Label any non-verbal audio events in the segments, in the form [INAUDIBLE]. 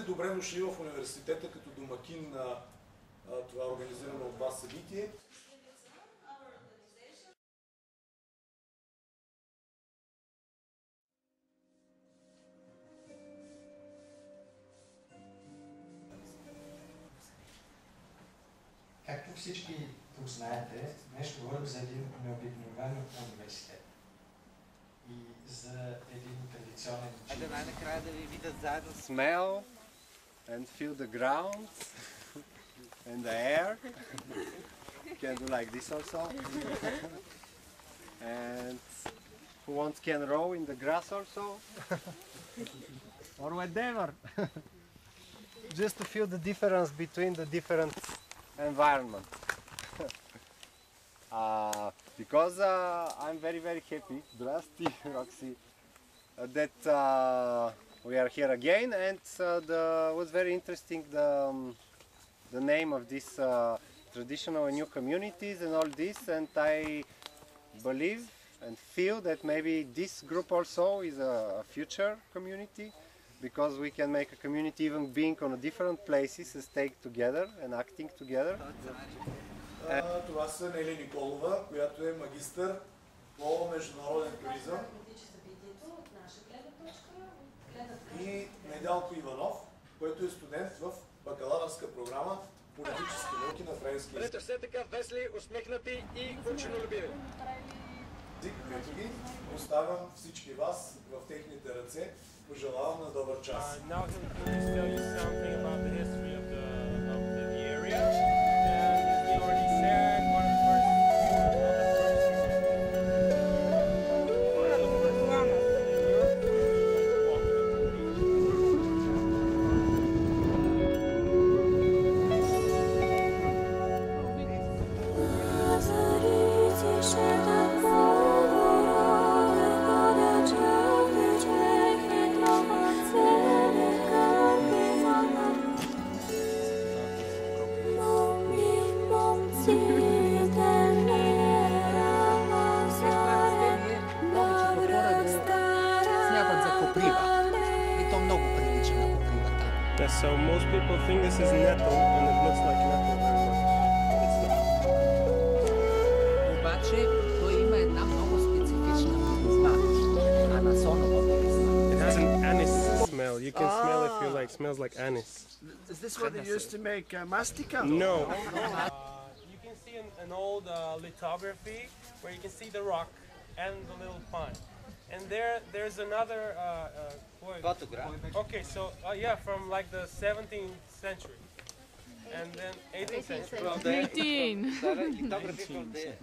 сте добре дошли в университета като домакин на а, това организирано от вас събитие. Както всички тук знаете, днес говорим за един необикновен университет и за един традиционен Хайде чин. най-накрая да ви видят заедно с smell and feel the ground and the air. You can do like this also. and who wants can row in the grass also. or whatever. Just to feel the difference between the different environment. [LAUGHS] uh, because uh, I'm very very happy, [LAUGHS] Zdrasti, Roxy, uh, that we are here again and uh, the was very interesting the, um, the name of this uh, traditional and new communities and all this and I believe and feel that maybe this group also is a, a future community because we can make a community even being on a different places and staying together and acting together. А, това са Нели Николова, която е магистър по международен туризъм и Недялко Иванов, който е студент в бакалавърска програма политически науки на френски език. Бъдете все така весли, усмихнати и ученолюбиви. Ето ги, оставям всички вас в техните ръце. Пожелавам на добър час. Uh, Yeah, so most people think this is nettle, and it looks like nettle very much, but it's not. It has an anise smell. You can ah. smell if you ah. like. Smells like anise. Is this what they used to make uh, mastica? Oh, no. uh, you can see an, an old uh, lithography where you can see the rock and the little pine. And there, there's another. Uh, uh, boy- Photograph. Okay, so uh, yeah, from like the 17th century, and then 18th century. From the, 18. sorry, lithography from the,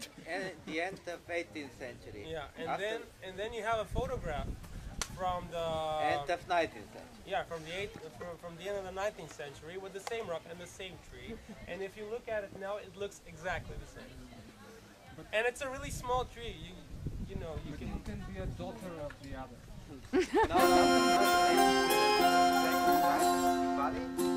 the end of 18th century. Yeah, and After then and then you have a photograph from the end of 19th century. yeah from the eighth from, from the end of the 19th century with the same rock and the same tree. And if you look at it now, it looks exactly the same. And it's a really small tree. You you know you can. you can be a daughter of the other. No, no, no.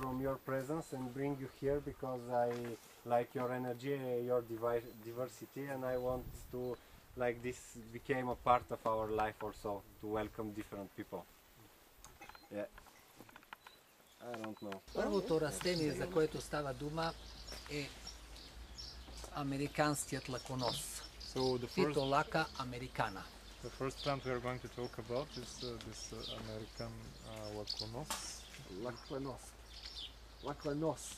from your presence and bring you here because I like your energy, your diversity, and I want to like this became a part of our life also to welcome different people. Yeah. I don't know. Първото растение, за което става дума е американският лаконос. So the first, Phytolacca Americana. The first plant we are going to talk about is uh, this uh, American uh, laconos. Laconos. Laklanos.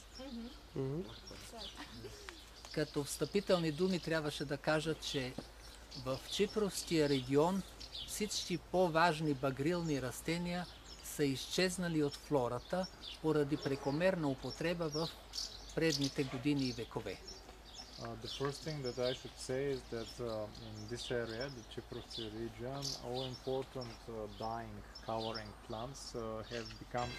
Като встъпителни думи трябваше да кажа, че в Чипровския регион всички по-важни багрилни растения са изчезнали от флората поради прекомерна употреба в предните години и векове. Uh, the first thing that I should say is that uh, in this area, the Chiprovtsi region, all important uh, dying, covering plants uh, have become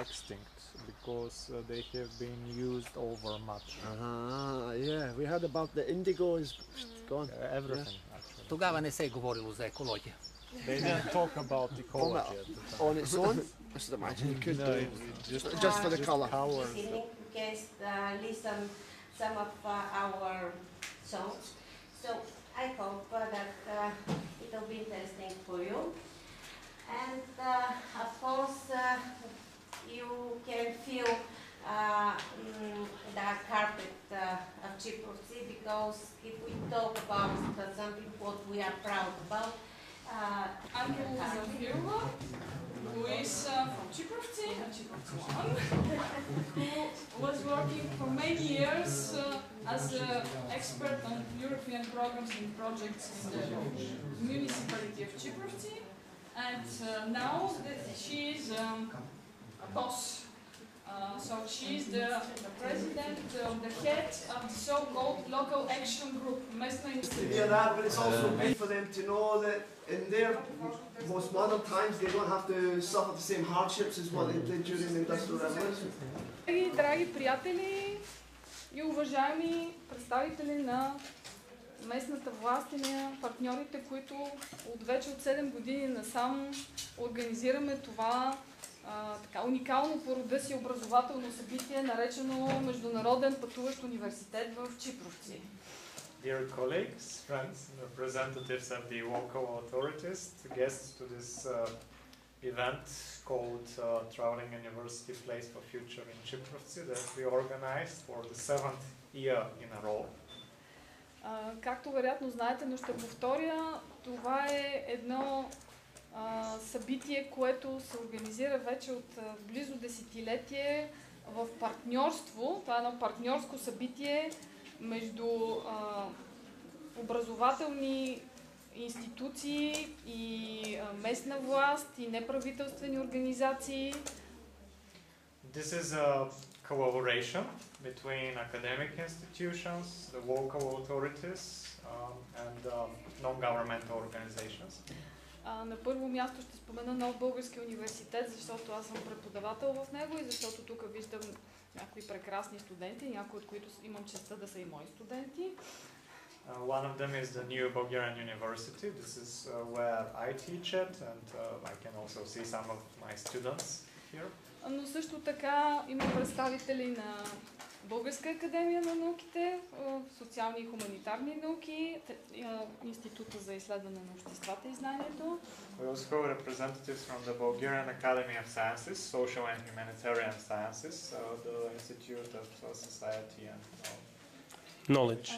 extinct because uh, they have been used over much. Ah, yeah. We heard about the indigo is gone. Uh, everything, actually. Тогава не се е говорило за екология. They didn't talk about ecology at the time. On its own? I should imagine you could No, do. it- it just, Just for the just colour. covers this the- evening guest uh, listen some of uh, our songs. So I hope uh, that uh, it will be interesting for you. And uh, of course, uh, you can feel uh, mm, the carpet uh, of Chiprovtsi because if we talk about something what we are proud about, uh, I'm here who is uh, from Chiprovci? [LAUGHS] Who was working for many years uh, as an expert on European programs and projects in the municipality of Chiprovci. And uh, now she is um, boss. Uh, so she is the, the president, uh, the head of the so-called local action group, to hear that, but it's also good for them to know that in their most modern times they don't have to suffer the same hardships as what they did during the Industrial Revolution. Драги приятели и уважаеми представители на местната власт и на партньорите, които от вече от 7 години насам организираме това а, така, уникално по рода си образователно събитие, наречено Международен пътуващ университет в Чипровци. Dear colleagues, friends, representatives of the local authorities, guests to this uh, event called uh, Traveling University Place for Future in Chiprovtsi that we organized for the seventh year in a row. А, както вероятно знаете, но ще повторя, това е едно събитие, което се организира вече от близо десетилетие в партньорство. Това е едно партньорско събитие между образователни институции и местна власт и неправителствени организации. This is a collaboration between academic institutions, the local authorities, um, and um, non-governmental organizations. А, на първо място ще спомена Нов Български университет, защото аз съм преподавател в него и защото тук виждам някои прекрасни студенти, някои от които имам честа да са и мои студенти. Uh, one of them is the New Bulgarian University. This is uh, where I teach it, and uh, I can also see some of my students here. Но също така има представители на Българска академия на науките, социални и хуманитарни науки, Института за изследване на обществата и знанието. We also have representatives from the Bulgarian Academy of Sciences, Social and Humanitarian Sciences, uh, the Institute of Society and, Knowledge.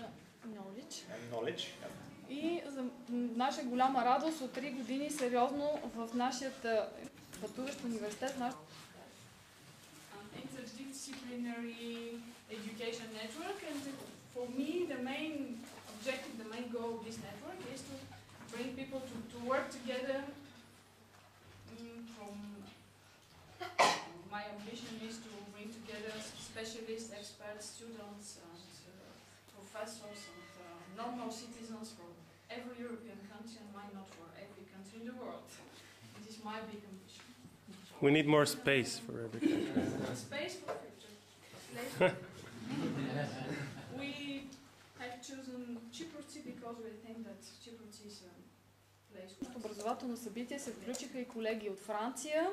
Knowledge. and Knowledge. yeah. И за наша голяма радост от 3 години сериозно в нашия пътуващ университет, наш interdisciplinary education network and for me the main objective, the main goal of this network is to bring people to, to work together mm, from my ambition is to bring together specialists, experts, students and uh, professors and uh, normal citizens from every European country and why not for every country in the world. This is my big ambition. We need more space for every country. Space for Place. we have chosen Chiprovtsi because we think that Chiprovtsi is a place. В образователно събитие се включиха и колеги от Франция,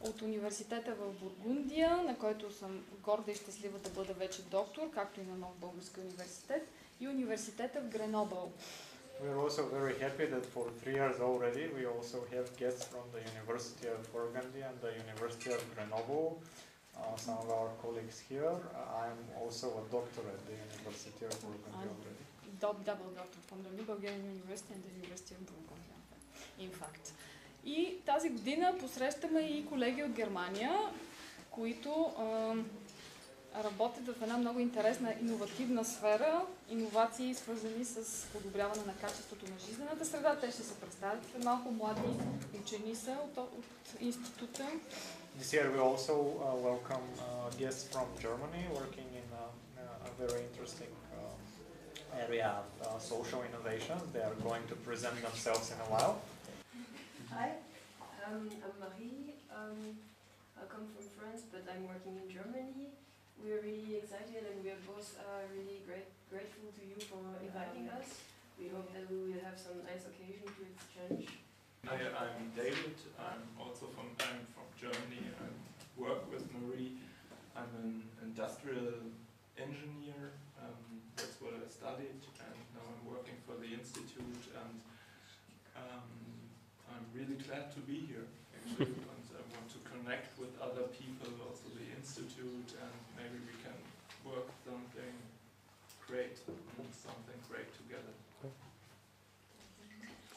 от университета в Бургундия, на който съм горда и щастлива да бъда вече доктор, както и на Нов Български университет, и университета в Гренобъл. We're also very happy that for three years already we also have guests from the University of Burgundy and the University of Grenoble. Uh, some of our colleagues here. Uh, I'm also a doctor at the University of Burgundy I'm- already. Dou- double doctor from the Bulgarian University and the University of Burgundy. in fact. И тази година посрещаме и колеги от Германия, които а, работят в една много интересна иновативна сфера, иновации свързани с подобряване на качеството на жизнената среда. Те ще се представят след малко млади учени са от, от института. This year we also uh, welcome uh, guests from Germany working in a, a very interesting uh, area of uh, social innovation. They are going to present themselves in a while. Hi, um, I'm Marie. Um, I come from France, but I'm working in Germany. We're really excited and we are both uh, really great, grateful to you for inviting us. We hope that we will have some nice occasion to exchange. Hi, I'm David. I'm also from I'm from Germany. I work with Marie. I'm an industrial engineer. Um, that's what I studied, and now I'm working for the institute. And um, I'm really glad to be here. Actually, [LAUGHS] and I want to connect with other people, also the institute, and maybe we can work something great, something great together.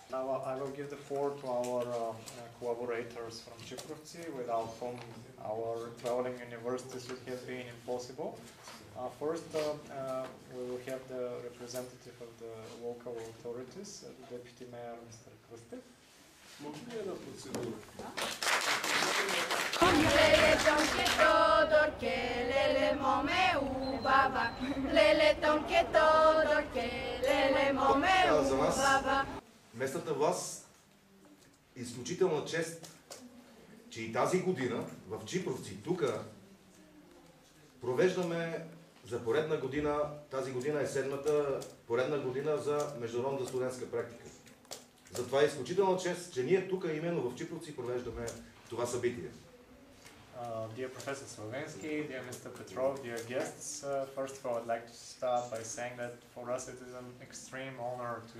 Now I will give the floor to our uh, collaborators from Chiprovtsi, without whom our traveling universities would have been impossible. Uh, first, uh, uh, we will have the representative of the local authorities, Deputy Mayor Mr. Krustev. Местната власт изключителна чест, че и тази година в Чипровци, тук, провеждаме за поредна година, тази година е седмата поредна година за международната студентска практика. Затова е изключителна чест, че ние тук, именно в Чипровци, провеждаме това събитие. Uh, dear Professor Slovensky, dear Mr. Petrov, dear guests, uh, first of all, I'd like to start by saying that for us it is an extreme honor to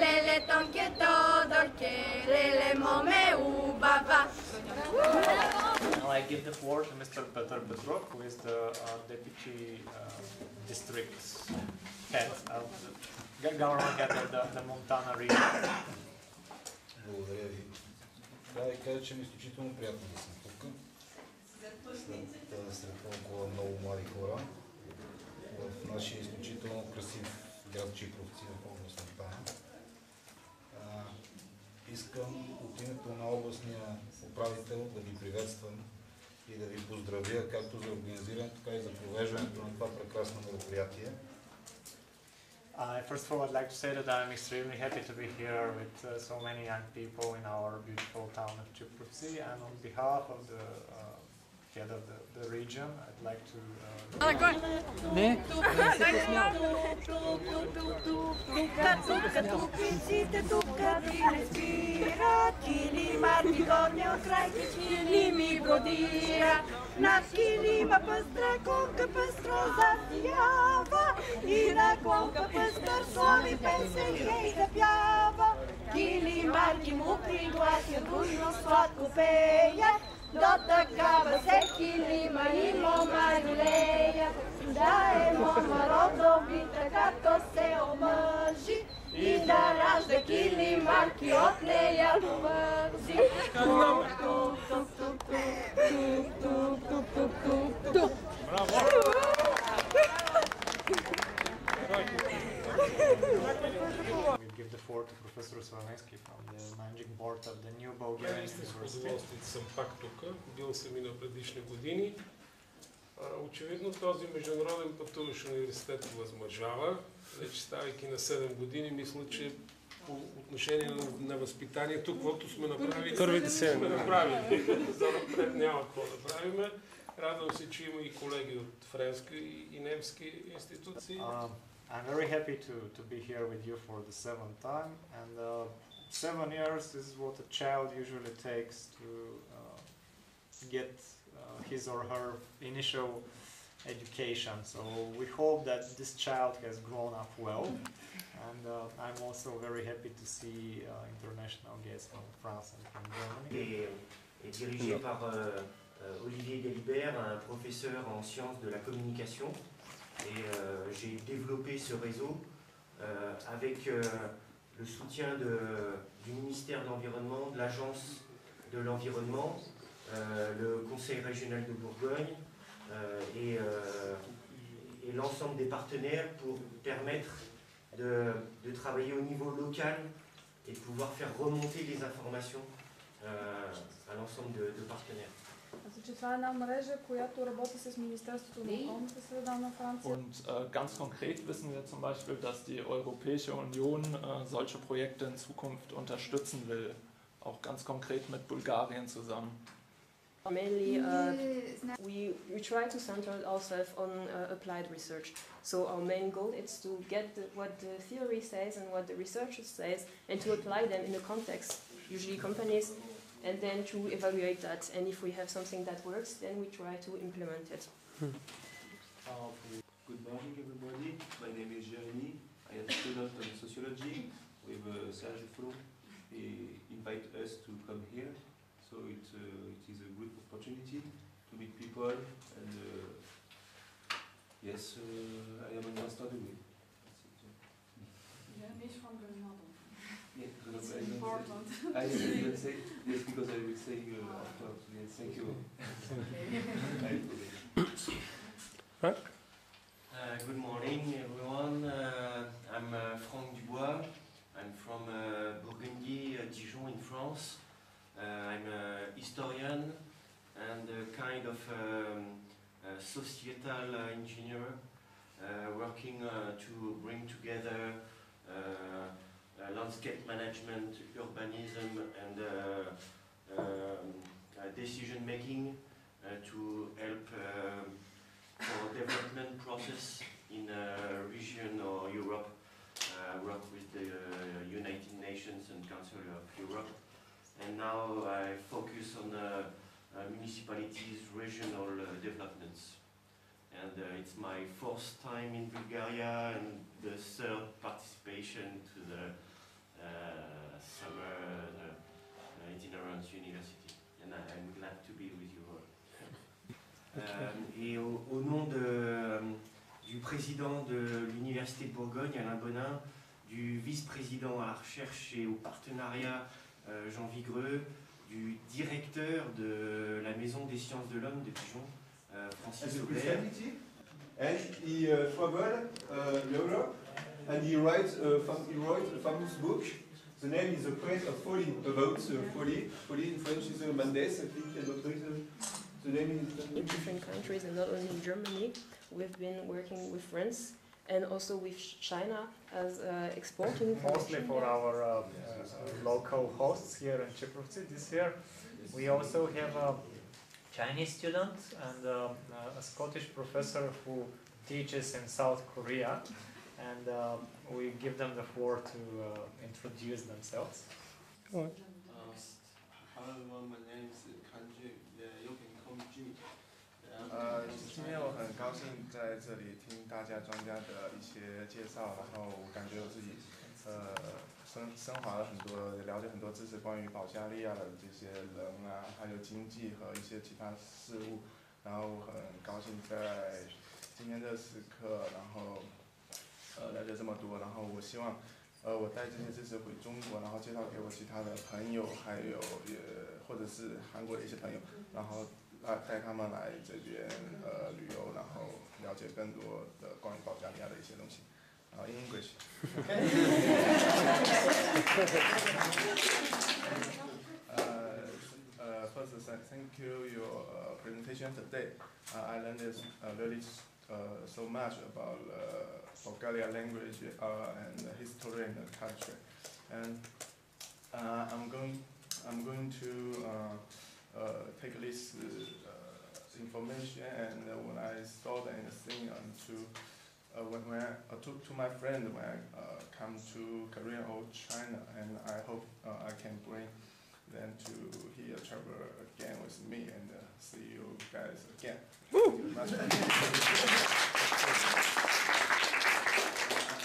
Леле тонке тодорке, леле моме убава. Now I give the floor to Mr. Petr Petrov, who is the uh, deputy uh, district head of the government head of the, the Montana region. Благодаря ви. Трябва да ви кажа, че ми е изключително приятно да съм тук. След, сред толкова много млади хора в нашия изключително красив град Чипровци в Искам от името на областния управител да ви приветствам и да ви поздравя както за организирането, така и за провеждането на това прекрасно мероприятие. Uh, first of all, I'd like to say that I'm extremely happy to be here with uh, so many young people in our beautiful town of Chiprovtsi, and on behalf of the uh, head of the, the region, I'd like to. Uh, Не, не. Тука, тука, тупиците, тука ти не спира, килима ти гони от край, килими бродира. На килима пъстра конка пъстро засиява и на конка пъстър слави песен ей да пява. Килимарки му пригласят, дружно сладко пеят, до такава се килима и мома лея. Да е мома родовита, като се омъжи и да ражда килимарки от нея. Тук, тук, тук, floor to Professor Slovensky from the managing board of the New Bulgarian С University. съм пак тук. Бил съм и на предишни години. Очевидно този международен пътуващ университет възмържава. Вече ставайки на 7 години, мисля, че по отношение на, на възпитанието, каквото сме направили, Първите сме направили. За напред няма какво да правим. Радвам се, че има и колеги от френски и, и немски институции. I'm very happy to, to be here with you for the seventh time, and uh, seven years is what a child usually takes to uh, get uh, his or her initial education. So we hope that this child has grown up well, and uh, I'm also very happy to see uh, international guests from France and from Germany. Et, est dirigé par euh, euh, Olivier Galibert, un professeur en sciences de la communication. Et euh, j'ai développé ce réseau euh, avec euh, le soutien du ministère de l'Environnement, de l'Agence de l'Environnement, le Conseil régional de Bourgogne et, l'ensemble des partenaires pour permettre de, travailler au niveau local et de pouvoir faire remonter les informations à l'ensemble de partenaires. Значи, това е една мрежа, която работи с Министерството на околната среда на Франция. Und äh, ganz konkret wissen wir zum Beispiel, dass die Europäische Union äh, solche Projekte in Zukunft unterstützen will, auch ganz konkret mit Bulgarien zusammen. Mainly, uh, we, we try to center ourselves on uh, applied research. So our main goal is to get the, what the theory says and what the research says and to apply them in a context, usually companies, and then to evaluate that. And if we have something that works, then we try to implement it. Good morning, everybody. My name is Jeremy. I am a student of sociology with uh, Serge Flon. He invited us to come here, so it, uh, it is a good opportunity to meet people and uh, yes, uh, I am in master degree. Jeremy is from Grenoble. Yeah, It's I don't- important. I will say yes because I will say uh, after. Yes, thank you. Uh, good morning, everyone. Uh, I'm uh, Franck Dubois. I'm from uh, Burgundy, uh, Dijon, in France. Uh, I'm a historian and a kind of um, a societal uh, engineer uh, working uh, to bring together uh, uh, landscape management, urbanism, and uh, um, uh, decision making uh, to help um, for development process in a region or Europe. Uh, work with the uh, United Nations and Council of Europe. And now I focus on uh, uh, municipalities, regional uh, developments. And uh, it's my fourth time in Bulgaria and the third participation to the uh, summer uh, itinerant university. I, to be with you all. [LAUGHS] Euh, et au, au nom de, euh, du président de l'Université de Bourgogne, Alain Bonin, du vice-président à la recherche et au partenariat, euh, Jean Vigreux, du directeur de la Maison des sciences de l'homme de Dijon, euh, Francis Aubert. And he uh, traveled uh, Europe, and he writes a fam- he wrote a famous book. The name is a Praise of Folly, about uh, folly. Folly in French is a madness, I think, and about it, uh, the name is. in different countries and not only in Germany. We've been working with France and also with China as uh, exporting Mostly for our uh, uh, local hosts here in Chiprovtsi this year. We also have a Chinese student and uh, a Scottish professor who teaches in South Korea, and uh, we give them the floor to uh, introduce themselves. Uh, hello everyone, my name is Kanju. Yeah, you can call me Jimmy. Um, 呃，今天我很高兴在这里听大家专家的一些介绍，然后我感觉我自己呃升升华了很多，了解很多知识关于保加利亚的这些人啊，还有经济和一些其他事物，然后很高兴在今天这时刻，然后呃了解这么多然后我希望呃我带这些知识回中国然后介绍给我其他的朋友还有也或者是韩国的一些朋友然后来带他们来这边呃旅游然后了解更多的关于保加利亚的一些东西。啊 english [LAUGHS] 呃呃 first thank you your presentation today i learned this 呃 really so much about uh, Bulgarian language uh, and history and culture. And uh, I'm going, I'm going to uh, uh, take this uh, information and uh, when I saw the thing and to uh, when, when I uh, to, to my friend when I uh, come to Korea or China and I hope uh, I can bring them to here travel again with me and uh, see you guys again. Thank you.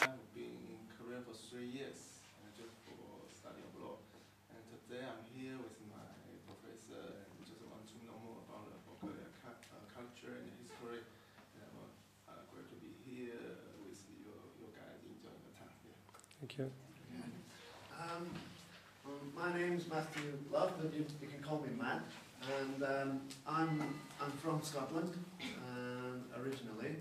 I've been in Korea for three three years uh, just for study abroad. And today I'm here with my professor and just want to know more about the Bulgaria cu- uh, culture and history. And I'm uh, glad to be here with your, your guys enjoying the time here. Thank you. Um, well, my name's Matthew Love, but you, you can call me Matt. And um, I'm, I'm from Scotland um, originally.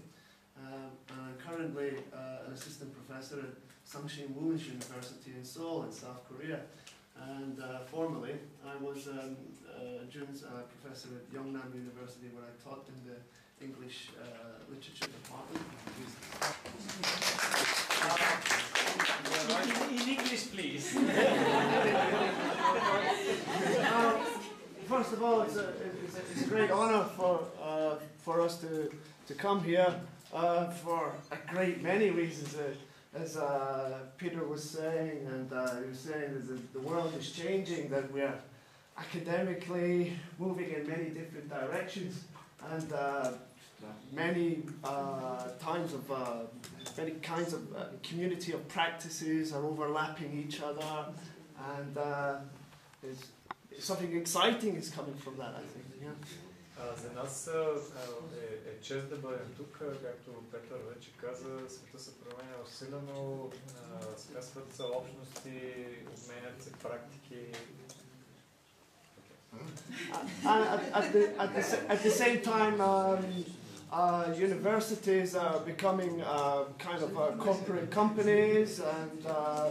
Um, and I'm currently uh, an assistant professor at Sungshin Women's University in Seoul in South Korea. And uh, formerly, I was um, uh, Jun's uh, professor at Yeungnam University where I taught in the English uh, literature department. In, in English, please. [LAUGHS] [LAUGHS] First of all, it's a, it's a, great honour for, uh, for us to, to come here uh, for a great many reasons. Uh, as uh, Peter was saying, and uh, he was saying that the, world is changing, that we are academically moving in many different directions, and uh, many times of many kinds of community of practices are overlapping each other, and it's, something exciting is coming from that. I think. Yeah. А, За нас а, е, е чест да бъдем тук, както Петър вече каза, света се променя усилено, а, смесват се общности, обменят се практики. and at, at, the, at, the, sa- at the same time, um, uh, universities are becoming uh, kind of uh, corporate companies, and uh,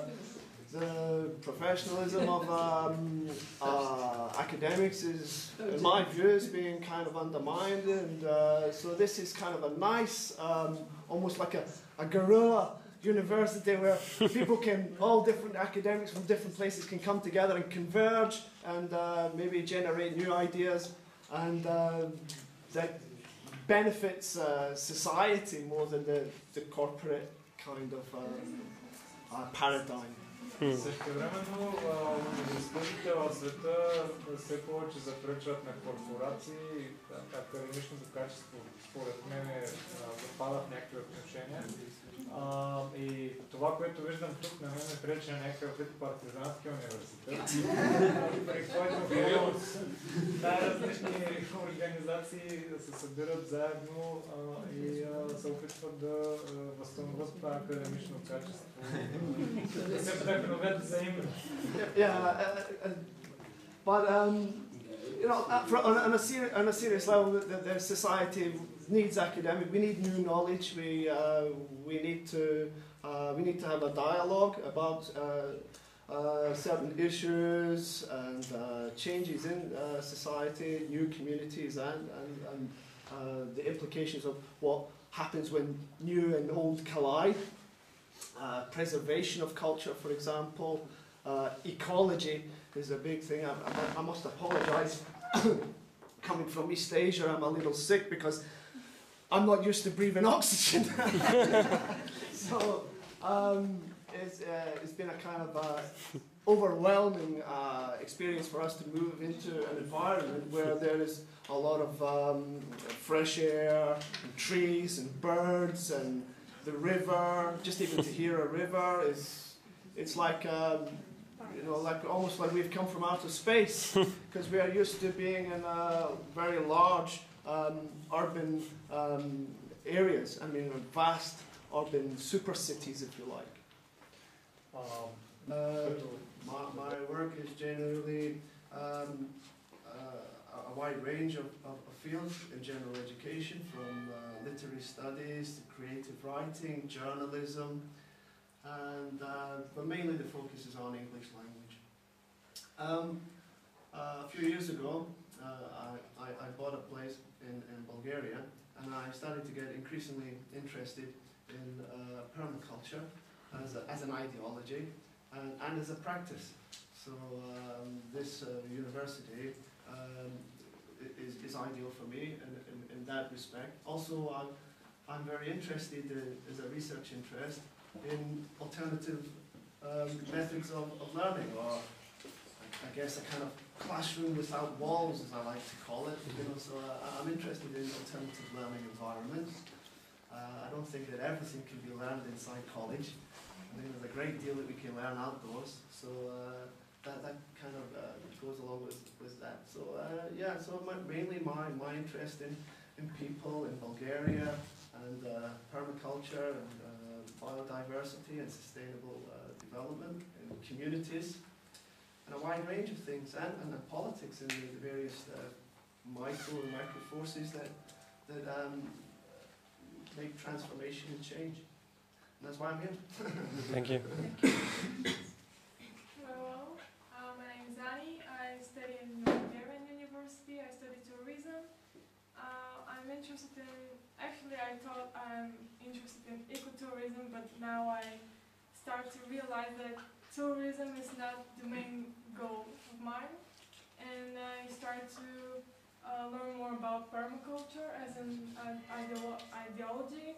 the professionalism of um, uh, academics is, in my view, is being kind of undermined. And uh, so this is kind of a nice, um, almost like a, a guerrilla university where people can, [LAUGHS] all different academics from different places can come together and converge and uh, maybe generate new ideas and uh, that benefits uh, society more than the, the corporate kind of uh, paradigm. Същевременно университетите в света все повече запречват на корпорации, академичното качество според мен е, а, запада в някакви отношения. А, и това, което виждам тук, на мен ме пречи на някакъв вид партизански университет, при който хора от най-различни организации се събират заедно а, и а, се опитват да а, възстановят това академично качество. да се вдъхновят взаимно. Yeah, uh, uh, but um, you know, uh, on, on, a ser- on a serious level, the, the, the society needs academic. We need new knowledge. We uh, we need to uh, we need to have a dialogue about uh, uh, certain issues and uh, changes in society, new communities, and and, and the implications of what happens when new and old collide. Preservation of culture, for example, ecology is a big thing. I, I, I must apologise. [COUGHS] Coming from East Asia, I'm a little sick because I'm not used to breathing [LAUGHS] oxygen. [LAUGHS] so um, it's, uh, it's been a kind of uh, overwhelming uh, experience for us to move into an environment where there is a lot of um, fresh air, and trees, and birds, and the river. Just even to hear a river is, it's like. Um, you know, like almost like we've come from outer space, because we are used to being in a very large um, urban um, areas. I mean, vast urban super cities, if you like. Um, Uh, my, my work is generally um, uh, a wide range of, of, of fields in general education, from uh, literary studies to creative writing, journalism, and uh, but mainly the focus is on English language. Um, uh, a few years ago, uh, I, I, bought a place in, in Bulgaria, and I started to get increasingly interested in uh, permaculture as, a, as an ideology and, and as a practice. So um, this uh, university um, is, is ideal for me in, in, in that respect. Also, I'm, I'm very interested uh, as a research interest in alternative um, methods of, of learning, or I guess a kind of classroom without walls, as I like to call it. You know, so uh, I'm interested in alternative learning environments. Uh, I don't think that everything can be learned inside college. I think there's a great deal that we can learn outdoors. So uh, that, that kind of uh, goes along with, with that. So uh, yeah, so my, mainly my, my interest in, in people in Bulgaria and uh, permaculture and biodiversity and sustainable development in communities and a wide range of things and, and the politics and the, the various uh, micro and macro forces that, that um, make transformation and change. And that's why I'm here. [LAUGHS] Thank you. Hello, uh, my name is Ani. I study in Bulgarian University. I study tourism. Uh, I'm interested in, actually I thought I'm interested in ecotourism, but now I start to realize that tourism is not the main goal of mine. And I start to uh, learn more about permaculture as an uh, ideo ideology.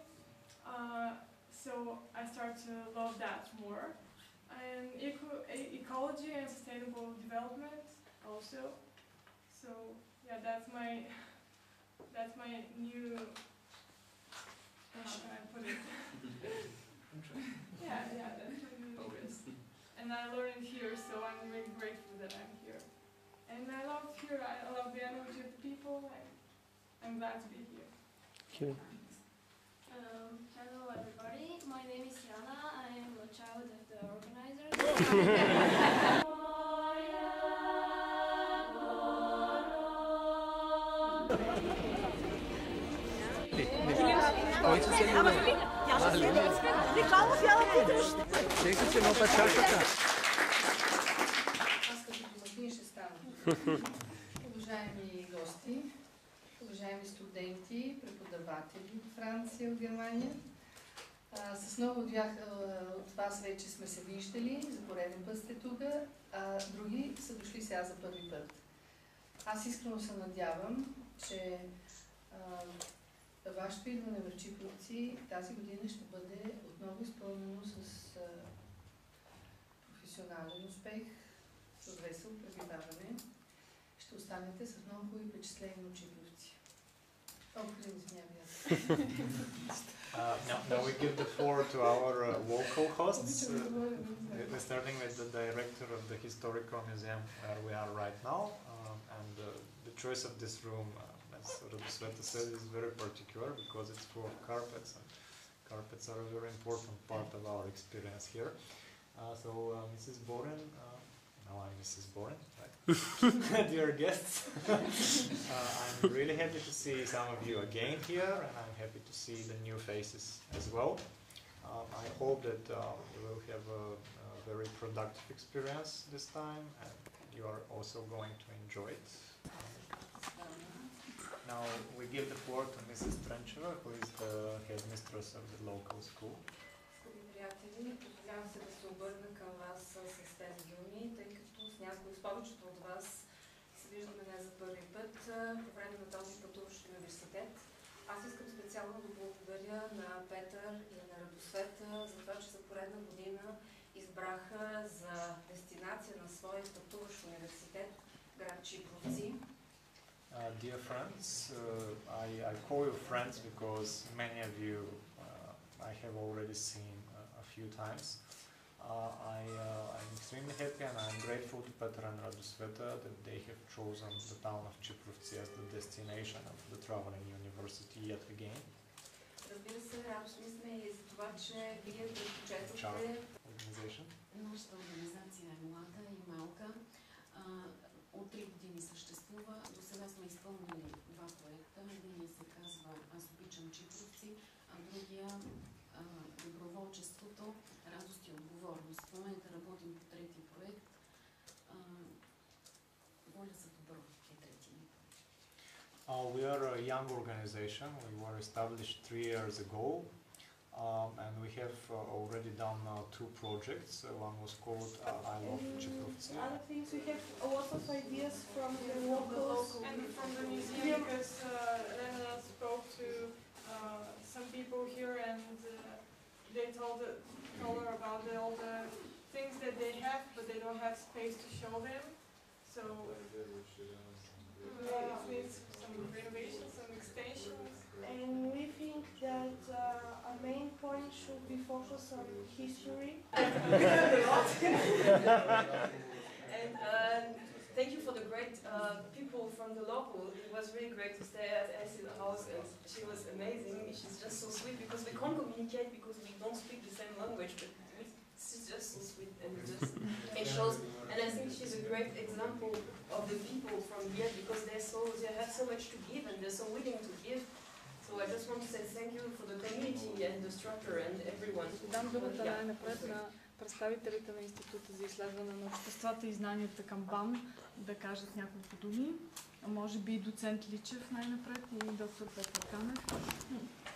Uh, so I start to love that more. And eco ecology and sustainable development also. So yeah, that's my [LAUGHS] that's my new how can I put it? [LAUGHS] [LAUGHS] yeah, yeah, that's my new interest. And I learned here, so I'm really grateful that I'm here. And I love here, I love the energy of the people, and I'm glad to be here. Thank you. Um, hello everybody, my name is Yana, I am a child of the organizers. [LAUGHS] Който се любе. Чекай, че му па чашата. Аз като домакин ще стана. Уважаеми гости, уважаеми студенти, преподаватели от Франция, от Германия, а, с много от, от вас вече сме се виждали, за пореден път сте тук, а други са дошли сега за първи път. Аз искрено се надявам, че а, вашето идване в Чипровци тази година ще бъде отново изпълнено с а, професионален успех, с весело пребиваване. Ще останете с много хубави впечатления от Чипровци. Толкова ли извинявам [LAUGHS] Uh, now, now we give the floor to our uh, local hosts, uh, starting with the director of the Historical Museum where we are right now. Um, and uh, the choice of this room, Radosveta said, is very particular because it's for carpets. And carpets are a very important part of our experience here. Uh, so, uh, Mrs. Boren, uh, now I'm Mrs. Boren, right? [LAUGHS] Dear guests, [LAUGHS] uh, I'm really happy to see some of you again here, and I'm happy to see the new faces as well. Um, I hope that uh, you will have a, a very productive experience this time, and you are also going to enjoy it. Now we give the floor to Mrs. Trencheva, who is the headmistress of the local school. Приятели, позволявам се да се обърна към вас с тези думи, тъй като с някои, с повечето от вас се виждаме не за първи път по време на този пътуващ университет. Аз искам специално да благодаря на Петър и на Радосвета за това, че за поредна година избраха за дестинация на своя пътуващ университет град Чипровци. Uh, dear friends, uh, I, I, call you friends because many of you uh, I have already seen a, a few times. Uh, I, uh, am extremely happy and I'm grateful to Petr and Radosveta that they have chosen the town of Chiprovci as the destination of the traveling university yet again. Разбира се, 3 съществува. До сега сме изпълнили два проекта. Единият се казва Аз обичам Чипровци, а другия а, Доброволчеството, радост и отговорност. В момента работим по трети проект. А, Воля за добро е третия ни проект. Uh, we are a young organization. We were established three years ago. Um, and we have uh, already done uh, two projects. Uh, one was called uh, I Love Chiprovci. Other things, we have a lot of ideas from the locals and from the museum because uh, Lena spoke to uh, some people here and uh, they told, it, told her about the, all the things that they have but they don't have space to show them. So It needs some renovations, some extensions. And we think that uh, our main point should be focused on history. [LAUGHS] and um, thank you for the great uh, people from the local. It was really great to stay at Elsie's house, and she was amazing. She's just so sweet because we can't communicate because we don't speak the same language, but she's just so sweet and just it shows. And I think she's a great example of the people from here because they're so they have so much to give and they're so willing to give. Just want to say thank you for the community and the structure and everyone. Дам думата Yeah. най-напред на представителите на Института за изследване на обществата и знанията към БАН да кажат няколко думи. А може би доцент Личев най-напред и доктор Петър Канев.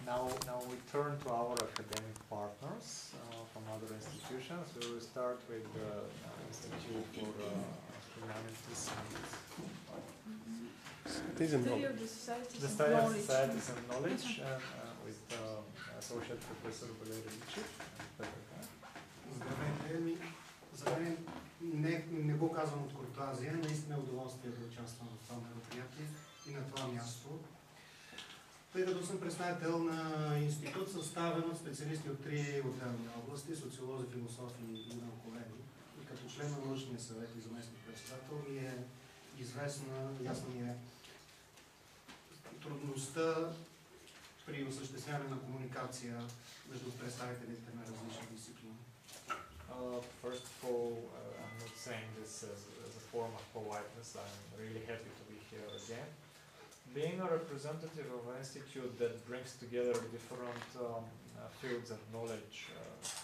Now, now we turn to our academic partners uh, from other institutions. We will start with the uh, Institute for uh, Humanities and Study of the Societies the Study of Knowledge. Societies and Knowledge and, uh, with um, Associate Professor Valery Lichik. Здравейте, ми, за мен не, не го казвам от куртуазия, наистина е удоволствие да участвам в това мероприятие и на това място. Тъй като съм представител на институт, съставен от специалисти от три отделни области, социолози, философи и науковеди. И като член на научния съвет и заместник председател ми е известна, ясна ми е трудността при осъществяване на комуникация между представителите на различни дисциплини. Uh, first of all, uh, I'm not saying this as, as a form of politeness. I'm really happy to be here again. Being a representative of an institute that brings together different um, uh, fields of knowledge, uh,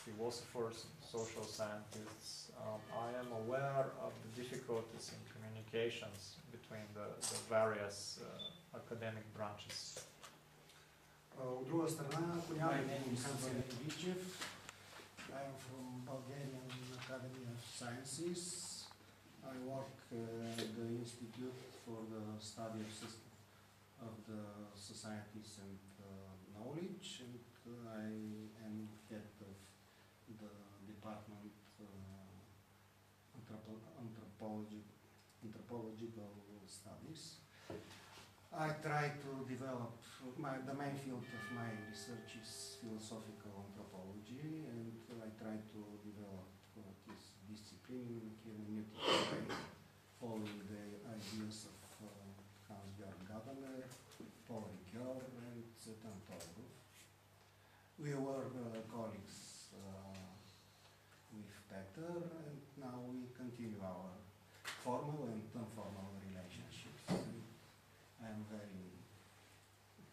philosophers, social scientists, um, I am aware of the difficulties in communications between the, the various uh, academic branches. А, От друга страна, ако няма My name is комуникация, Valery Lichev. I am from Bulgarian Academy of Sciences. I work uh, at the Institute for the Study of, Sys- of the Societies and uh, Knowledge, and uh, I am head of the department uh, anthropo- anthropology, anthropological studies. I try to develop my the main field of my research is philosophical anthropology, and I try to develop uh, this discipline in Newton, following the ideas of uh, Hans-Georg Gadamer, Paul Ricoeur, and Tzvetan Todorov. We were uh, colleagues uh, with Peter, and now we continue our formal and informal relationships. And I am very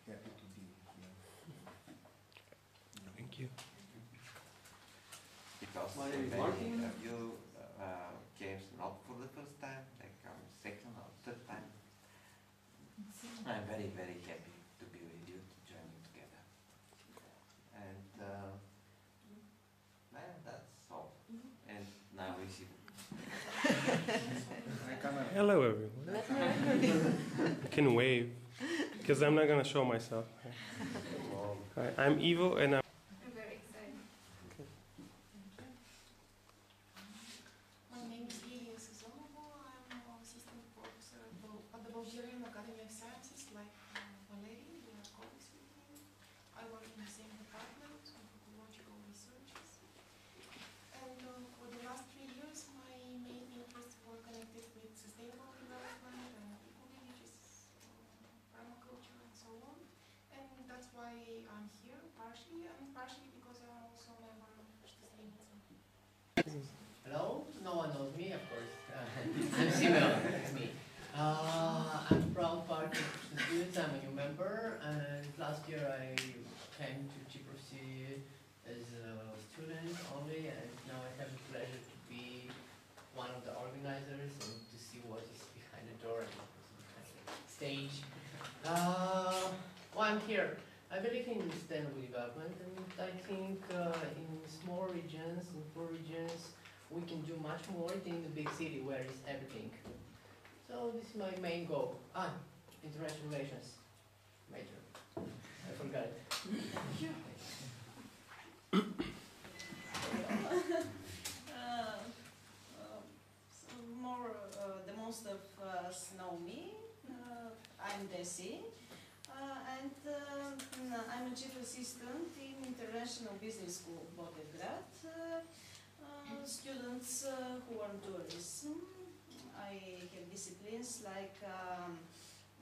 happy to be here. Thank you. Because My name is many Martin. of you uh, came not for the first time, they come second or third time. I'm very, very happy to be with you, to join you together. And uh, well, that's all. And now we see. [LAUGHS] Hello, everyone. I can wave because I'm not gonna show myself. [LAUGHS] Hi, I'm Ivo, and I'm. Much more than in the big city where is everything. So this is my main goal. Ah, international relations, major. I forgot it. Uh, more, uh, the most of us know me. Uh, I'm Desi, and I'm a chief assistant in International Business School, Botevgrad. Students uh, who are tourism. I have disciplines like um,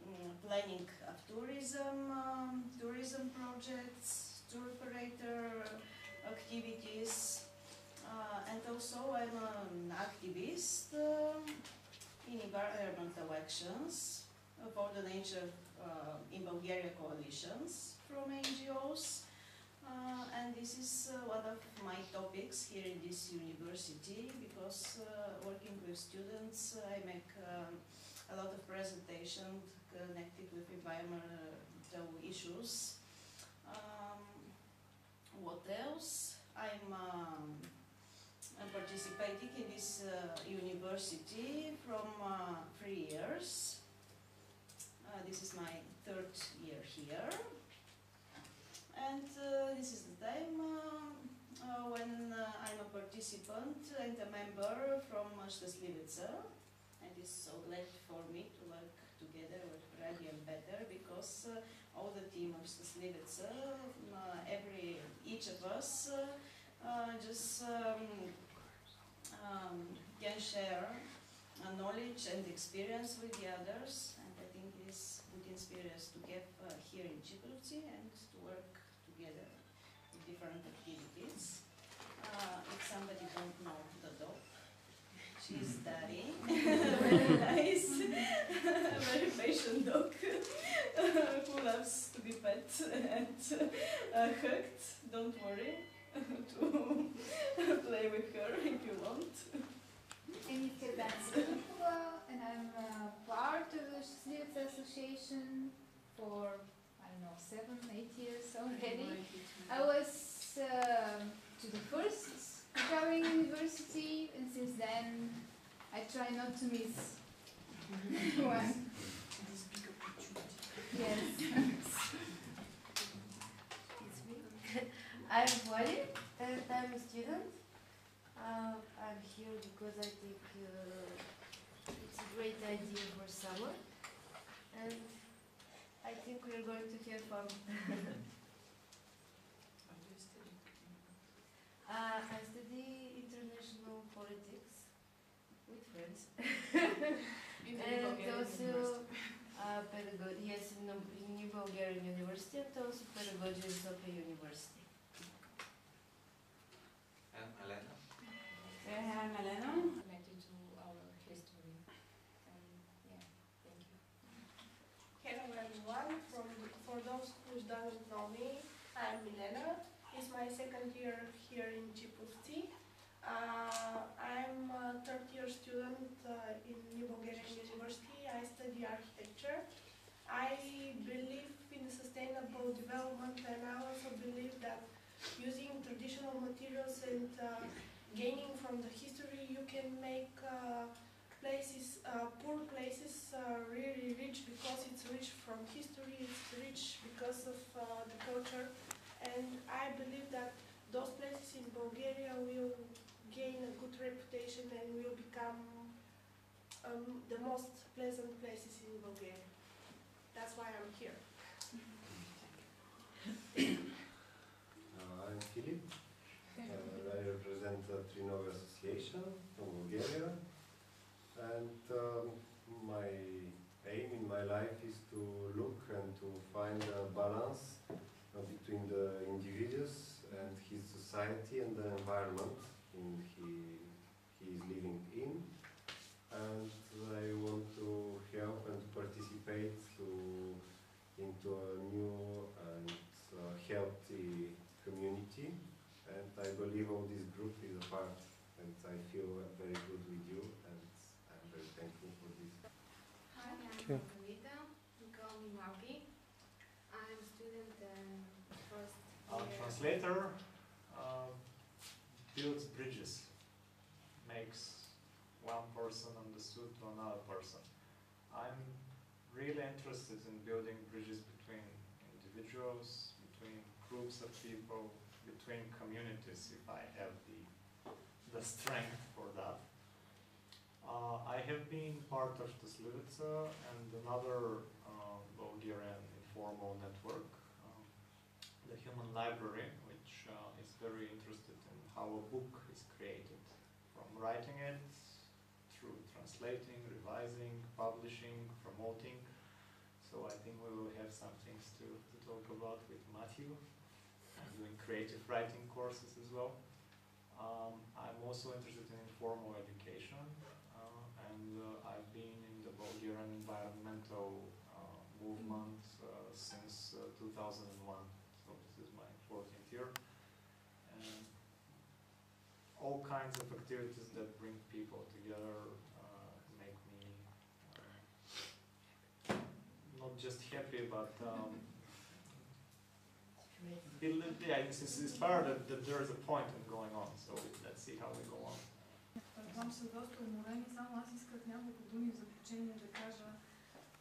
mm, planning of tourism, um, tourism projects, tour operator activities, uh, and also I'm an activist uh, in environmental actions for the nature uh, in Bulgaria coalitions from NGOs. Uh, and this is uh, one of my topics here in this university because uh, working with students I make um, a lot of presentations connected with environmental issues. Um, what else? I'm, um, I'm participating in this uh, university from uh, three years. Uh, this is my third year here. And uh, this is the time uh, uh, when I'm a participant and a member from uh, And it's so glad for me to work together with Radi and Better because all the team of uh, every, each of us just um, um, can share knowledge and experience with the others. And I think it is good experience to get uh, here in Chiprovtsi and to work different activities. Uh, if somebody don't know the dog, she's Dari, [LAUGHS] very nice, [LAUGHS] very patient dog [LAUGHS] who loves to be pet and uh, hugged. Don't worry to play with her if you want. I'm Kerbenza Nikova, and I'm uh, part of the Students Association for, I don't know, seven, eight years already. I was um to the first traveling university, and since then I try not to miss [LAUGHS] one. Yes. It's [LAUGHS] me. I'm Wally and I'm a student. Uh, I'm here because I think uh, it's a great idea for summer and I think we're going to have fun. [LAUGHS] uh, I study international politics with friends [LAUGHS] In the and Bulgarian also university. uh, pedagogy, yes, in, the- in New Bulgarian University and also pedagogy in Sofia University. And Elena? Yeah, I'm Elena. Connected to our history. And yeah, thank you. Hello everyone. From for those who doesn't know me, I'm Milena. It's my second year here in Chiprovtsi. Uh, I'm a third year student uh, in New Bulgarian University. I study architecture. I believe in sustainable development and I also believe that using traditional materials and uh, gaining from the history you can make uh, places, uh, poor places, uh, really rich because it's rich from history, it's rich because of the culture, and I believe that those places in Bulgaria will gain a good reputation and will become um, the most pleasant places in Bulgaria. That's why I'm here. Uh, I'm Filip. Uh, I represent the Trinova Association from Bulgaria. And um, my aim in my life is to look and to find a balance uh, between the individuals and his society and the environment in he, he is living in. And I want to help and participate to, into a new and uh, healthy community. And I believe all this group is a part. And I feel very good with you and I'm very thankful for this. Hi, I'm Okay. Margarita. You call me Marky. I'm a student uh, first Our year. translator builds bridges, makes one person understood to another person. I'm really interested in building bridges between individuals, between groups of people, between communities if I have the, the strength for that. Uh, I have been part of the Slivica and another uh, Bulgarian informal network, um, the Human Library, which uh, is very interested in how a book is created, from writing it through translating, revising, publishing, promoting. So I think we will have some things to, to talk about with Matthew. I'm doing creative writing courses as well. Um, I'm also interested in informal education, uh, and uh, I've been in the Bulgarian environmental uh, movement uh, since uh, 2001. So this is my 14th year. And all kinds of activities that bring people together uh, make me uh, not just happy, but um, it, yeah, it's, it's inspired that, that there is a point in going on. So let's see how we go on. Предполагам са доста уморени, само аз исках няколко думи в заключение да кажа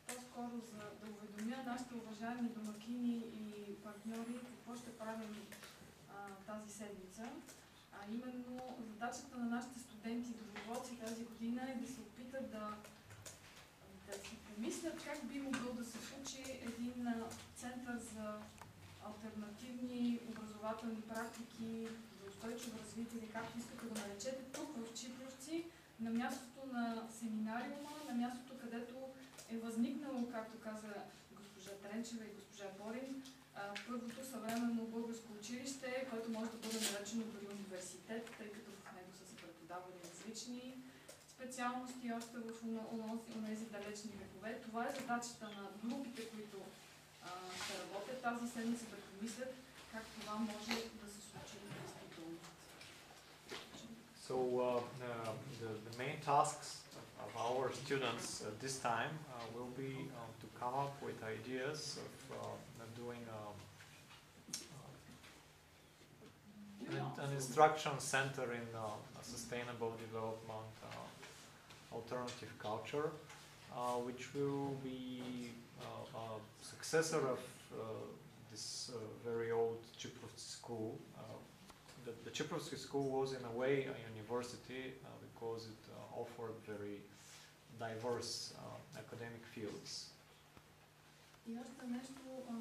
по-скоро за да уведомя нашите уважаеми домакини и партньори какво ще правим а, тази седмица. А именно задачата на нашите студенти доброволци тази година е да се опитат да, да си помислят как би могъл да се случи един център за альтернативни образователни практики, за устойчиво развитие, както искате го наречете, тук в Чипровци, на мястото на семинариума, на мястото, където е възникнало, както каза госпожа Тренчева и госпожа Борин, първото съвременно българско училище, което може да бъде наречено дори университет, тъй като в него са се преподавали различни специалности още в тези далечни векове. Това е задачата на групите, които а, ще работят тази седмица, да помислят как това може да се случи в действителност. So uh, uh, the, the main tasks of our students at this time uh, will be um, come up with ideas of uh, doing um, uh, an, an instruction center in uh, a sustainable development, uh, alternative culture, which will be a successor of this very old Chiprovsky school. The, the Chiprovsky school was in a way a university because it offered very diverse uh, academic fields. И още нещо, а,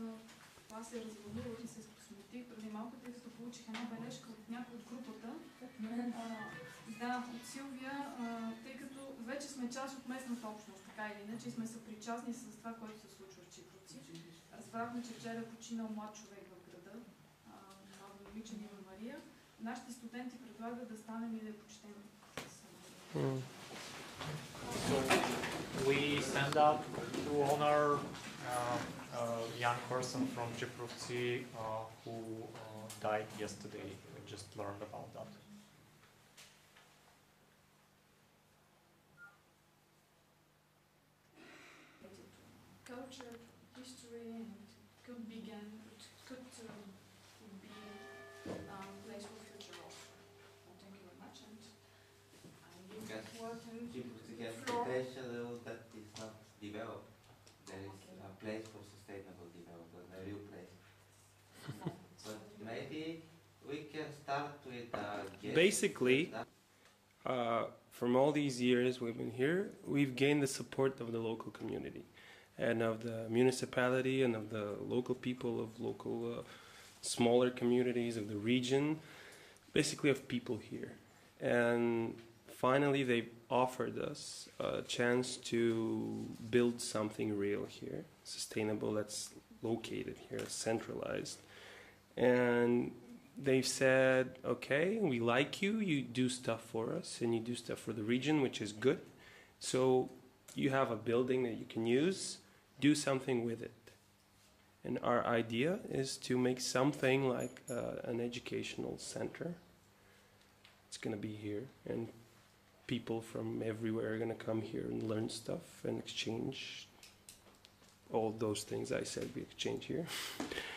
аз се развълнувах и се смутих преди малко, тъй като получих една бележка от някой от групата. А, да, от Силвия, а, тъй като вече сме част от местната общност, така или иначе, и сме съпричастни с това, което се случва в Чипровци. Разбрахме, че вчера е починал млад човек в града, а, млад момиче Нива Мария. Нашите студенти предлагат да станем и да я почетем So we stand up to honor young person from Chiprovtsi uh, who uh, died yesterday. We just learned about that. culture, history, and it could begin, it could um, be a place for future also. Well, thank you very much, and I leave Because the word to Djibouti has floor. potential that is not developed. There is a place for sustainable development, a real place. but maybe we can start with uh, guests Basically, uh, from all these years we've been here, we've gained the support of the local community and of the municipality and of the local people of local uh, smaller communities of the region, basically of people here. And finally, they offered us a chance to build something real here, sustainable, that's located here, centralized. And they've said, okay, we like you, you do stuff for us, and you do stuff for the region, which is good. So you have a building that you can use, do something with it. And our idea is to make something like uh, an educational center. It's going to be here, and people from everywhere are going to come here and learn stuff and exchange all those things I said we exchange here. [LAUGHS]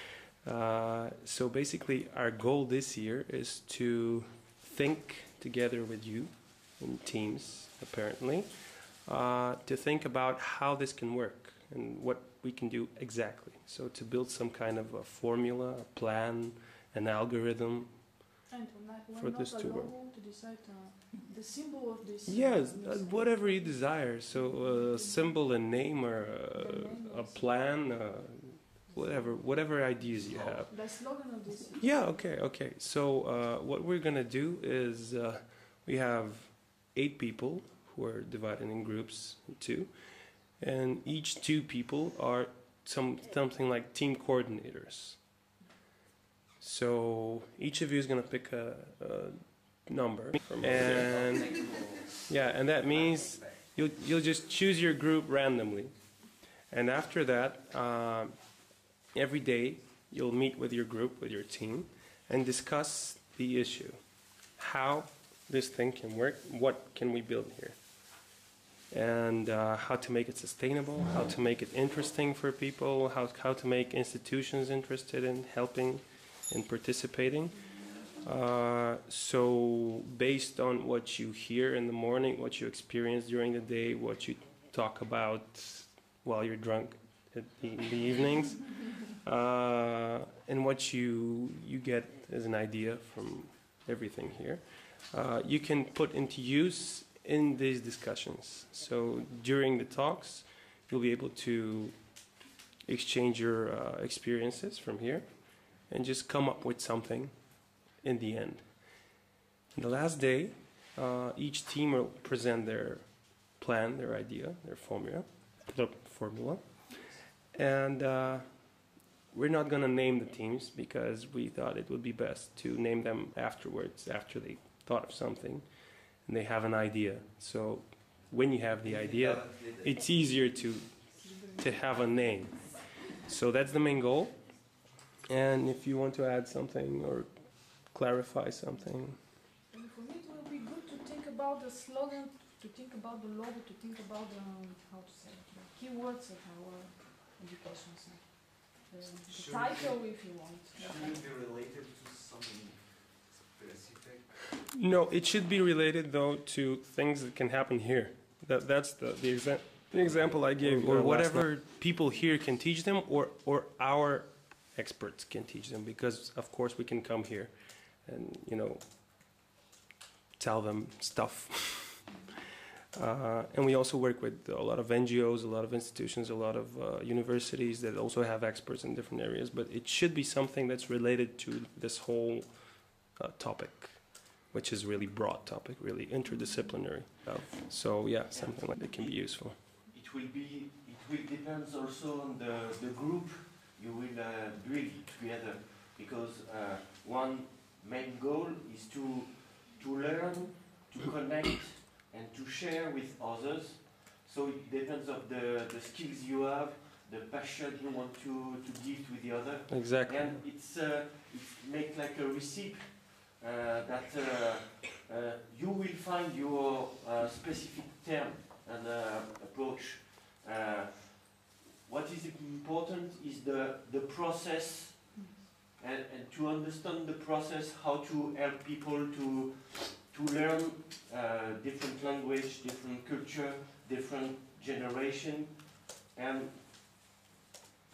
Uh, so basically, our goal this year is to think together with you in teams, apparently, uh, to think about how this can work and what we can do exactly. So to build some kind of a formula, a plan, an algorithm, And like for this to work. to decide uh, the symbol of this? uh, Yes, uh, whatever you desire. So a symbol, a name, or a, a plan, uh, whatever, whatever ideas you have. The slogan of this. Yeah. Okay. Okay. So uh, what we're gonna do is uh, we have eight people who are divided in groups in two, and each two people are some something like team coordinators. So each of you is gonna pick a, a number, and yeah, and that means you'll you'll just choose your group randomly, and after that, um, every day you'll meet with your group with your team, and discuss the issue, how this thing can work, what can we build here, and uh, how to make it sustainable, how to make it interesting for people, how how to make institutions interested in helping and participating. Uh, so based on what you hear in the morning, what you experience during the day, what you talk about while you're drunk at the, in the evenings, uh, and what you you get is an idea from everything here, uh, you can put into use in these discussions. So during the talks, you'll be able to exchange your uh, experiences from here and just come up with something in the end. In the last day, uh, each team will present their plan, their idea, their formula, the formula, and uh, we're not going to name the teams because we thought it would be best to name them afterwards, after they thought of something and they have an idea. So when you have the idea, it's easier to to have a name. So that's the main goal. And if you want to add something or clarify something, And for me, it will be good to think about the slogan, to think about the logo, to think about the um, how to say it, the keywords of our education center. The, the title, it- if you want. Should it be related to something specific? no, it should be related though to things that can happen here. That that's the the, exa- the example I gave, Or or whatever people here can teach them, or or our experts can teach them, because of course we can come here, and you know, tell them stuff. [LAUGHS] Uh, and we also work with a lot of NGOs, a lot of institutions, a lot of uh, universities that also have experts in different areas. But it should be something that's related to this whole uh, topic, which is really broad topic, really interdisciplinary. So yeah, something like that can be useful. It will be. It will depends also on the, the group you will uh, build together, because uh, one main goal is to to learn, to connect, and to share with others. So it depends of the, the skills you have, the passion you want to, to give to the other. Exactly. And it's uh, it's make like a recipe uh, that uh, uh, you will find your uh, specific term and uh, approach. Uh, what is important is the, the process and, and to understand the process, how to help people to, to learn uh, different language, different culture, different generation, and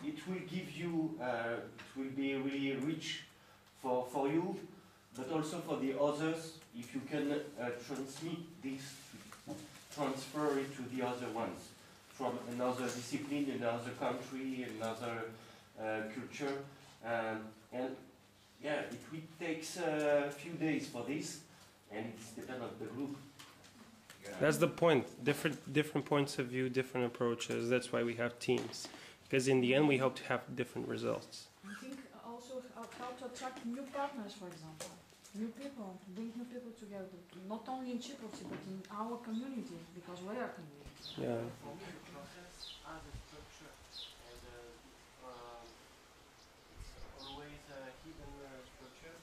it will give you, uh, it will be really rich for, for you, but also for the others, if you can uh, transmit this, transfer it to the other ones from another discipline, another country, another uh, culture. Um, and yeah, it will take a few days for this, and it's depend on the group. That's the point. Different different points of view, different approaches. That's why we have teams, because in the end we hope to have different results. I think also how how to attract new partners, for example. New people, bring new people together, not only in Chiprovtsi, but in our community, because we are community. Yeah. process as a structure, and uh, um, it's always a hidden uh, structure,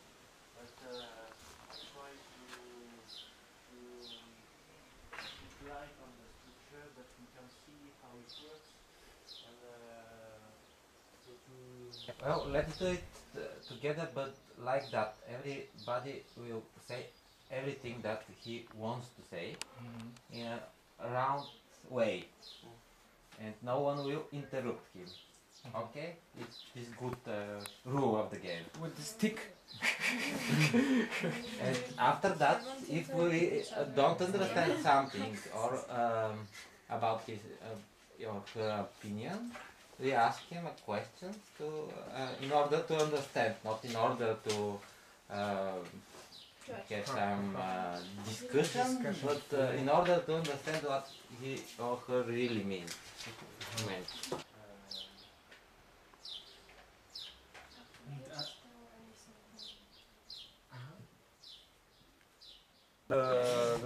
but uh, I try to to put light on the structure, that we can see how it works, and uh, so to Well, let's do it uh, together, but like that. Everybody will say everything that he wants to say in a round way, and no one will interrupt him. Okay, it's this good uh, rule of the game. With the stick. [LAUGHS] and after that, if we uh, don't understand something or um, about his uh, your opinion, we ask him a question to uh, in order to understand, not in order to uh, get some uh, discussion, but uh, in order to understand what he or her really means. meant. the,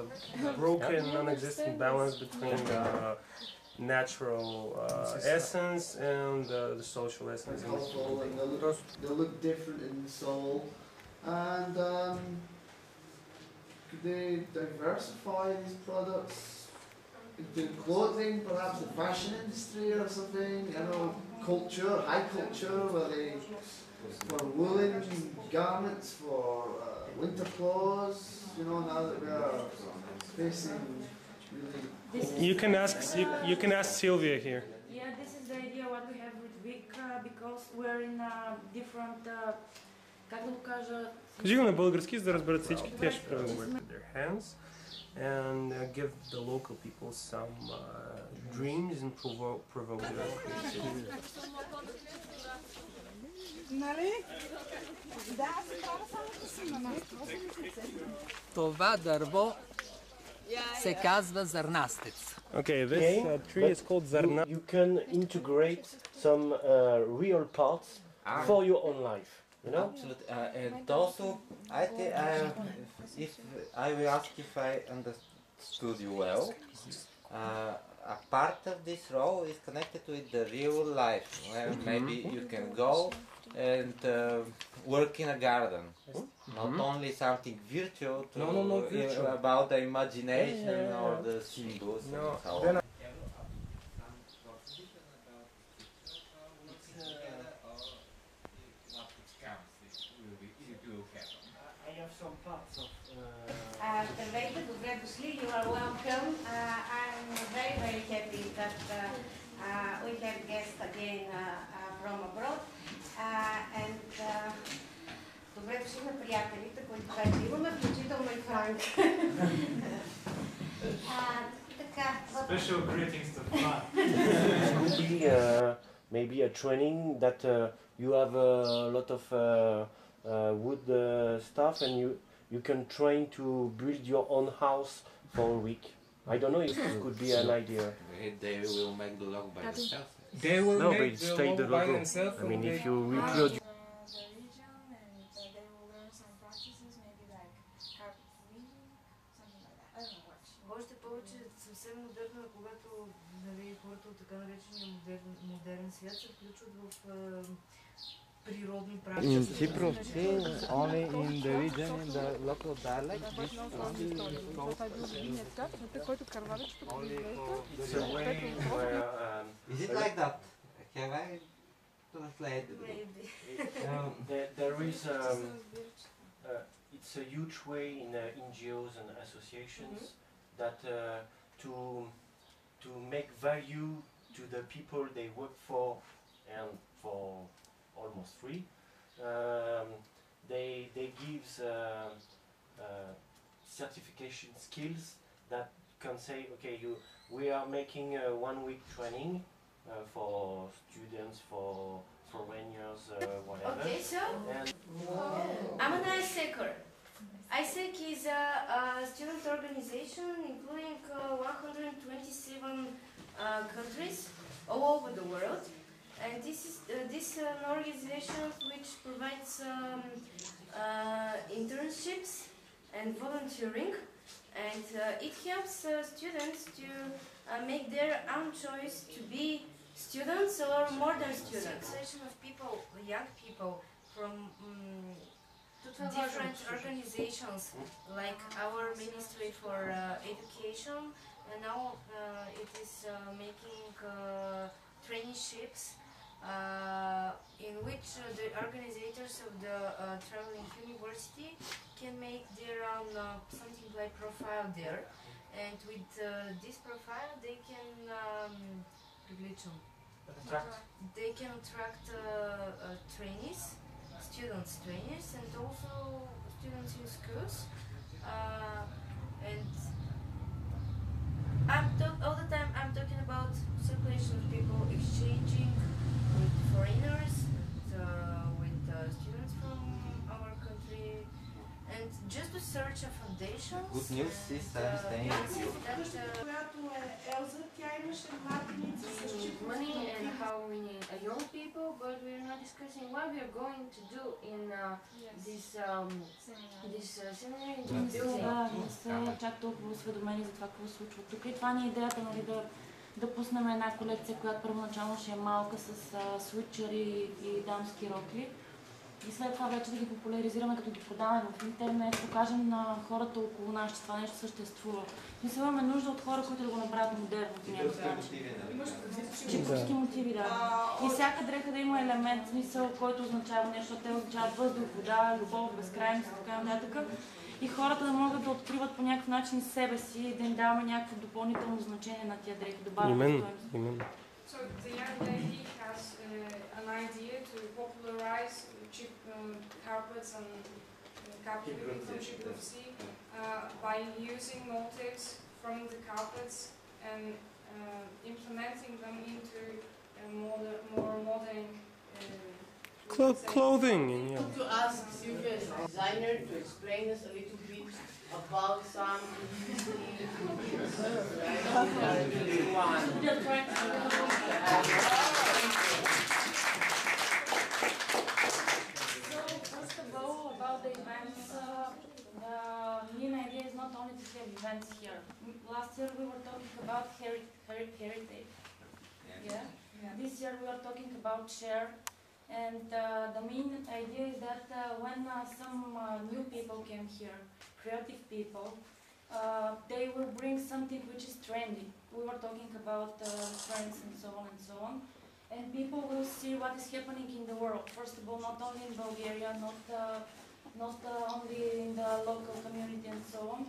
the broken, non-existent balance between the natural uh, essence and uh, the social essence. in the colourful and they look, they look different in the soul. And um, could they diversify these products into clothing, perhaps the fashion industry or something? You know, culture, high culture, where they for woolen garments, for uh, winter clothes. You know, now that we are facing really You can ask you, you can ask Sylvia here. Yeah, this is the idea what we have with Vic uh, because we're in a different, uh, как да го кажа, Кажи го на български, за да разберат всички. Те ще преведат with their hands and uh, give the local people some uh, dreams and provoke, provoke their creativity. Нали? Да, аз съм хора само да си на нас. Просто ми се цепи. Това дърво се казва зърнастец. Okay, this uh, tree is called zarna. You, you can integrate some uh, real parts Ah. for your own life. You know? Absolutely. Uh, and also, I think uh, if I will ask if I understood you well. Uh, a part of this role is connected with the real life, where Mhm. maybe you can go and uh, work in a garden. Not Mhm. only something virtual to No, no, no, uh, virtual. about the imagination Yeah, yeah, or yeah. the symbols No, and so then on. I have some parts of. Uh, Здравейте, добре дошли. You are welcome. Uh, I'm very, very happy that uh, uh, we have guests again uh, uh, from abroad. Uh, and uh, добре дошли на приятелите, които вече имаме, включително и Франк. [LAUGHS] uh, така, в- Special greetings to Frank. it would be uh, maybe a training that uh, you have a lot of uh, uh, wood uh, stuff and you you can train to build your own house for a week. I don't know if this could be an idea. They- They will make the log by themselves. They will No, make but the stay logo the by logo. themselves I mean, or if they- you Ah. reproduce. Още повече съвсем модерно е, когато нали, хората от така наречения модерен, модерен свят се включват в е, природни In практики. Cyprus, only in the region, in the local dialect, this only is called um, Is it like that? Have I translated it? Um, there, there is um, it's a huge way in uh, NGOs and associations that uh, to to make value to the people they work for and for almost free. Um, they they gives uh, uh, certification skills that can say okay you we are making a one week training uh, for students for foreigners uh, whatever. Okay, so And I'm an AIESECer. AIESEC is a, a student organization including uh, 127 uh, countries all over the world. And this is uh, this an organization which provides um, uh, internships and volunteering, and uh, it helps uh, students to uh, make their own choice to be students or more than students. Association of people, young people from um, different organizations like our Ministry for uh, Education and now uh, it is uh, making uh, traineeships uh, in which uh, the organizers of the traveling university can make their own something like profile there. And with this profile they can um, they can attract trainees students, trainees, and also students in schools. Uh, and I'm all the time I'm talking about circulation of people exchanging with foreigners, just to search a foundation. Good news is I'm staying with you. Която е Елза, тя имаше младеници с money and how we need uh, young people, but we're not discussing what we are going to do in uh, this um, this uh, Не са, да, не са чак толкова осведомени за това какво се случва тук. И това ни е идеята, нали, да, да пуснем една колекция, която първоначално ще е малка с а, свитчери и дамски рокли. И след това вече да ги популяризираме, като ги продаваме в интернет, покажем на хората около нас, че това нещо съществува. Ние имаме нужда от хора, които да го направят модерно по някакъв начин. Чиповски мотиви, да. И всяка дреха да има елемент, смисъл, който означава нещо, защото те означават въздух, вода, любов, безкрайност и така нататък. И хората да могат да откриват по някакъв начин себе си и да им даваме някакво допълнително значение на тия дрехи, добавяме Именно, именно. So the young lady has uh, an idea to popularize cheap um, carpets and uh, carpet from Chiprovsky uh, by using motifs from the carpets and uh, implementing them into a more, more modern uh, Clo- clothing, yeah. To ask Sylvia as a designer to explain us a little bit about some So [LAUGHS] [LAUGHS] first of all, about the events, uh, the main idea is not only to have events here. Last year we were talking about heri- heri- heritage. Yeah. This year we are talking about share. And uh, the main idea is that uh, when uh, some uh, new people came here, creative people, uh, they will bring something which is trendy. We were talking about uh, trends and so on and so on and people will see what is happening in the world. First of all, not only in Bulgaria, not uh, not uh, only in the local community and so on.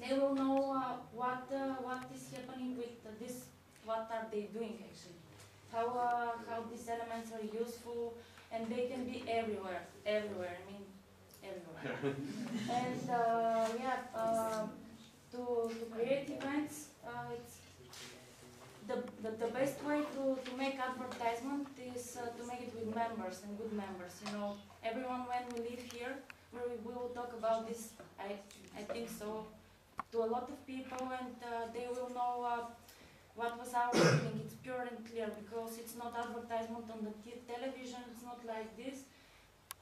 They will know uh, what uh, what is happening with uh, this. What are they doing actually? How uh, how these elements are useful, and they can be everywhere, everywhere. I mean, everywhere. [LAUGHS] and uh, yeah, uh, to to create events, uh, it's the, the, the best way to, to make advertisement is uh, to make it with members and good members. You know, everyone when we live here, we, we will talk about this. I, I think so to a lot of people, and uh, they will know uh, what was our feeling. It's pure and clear because it's not advertisement on the television. It's not like this.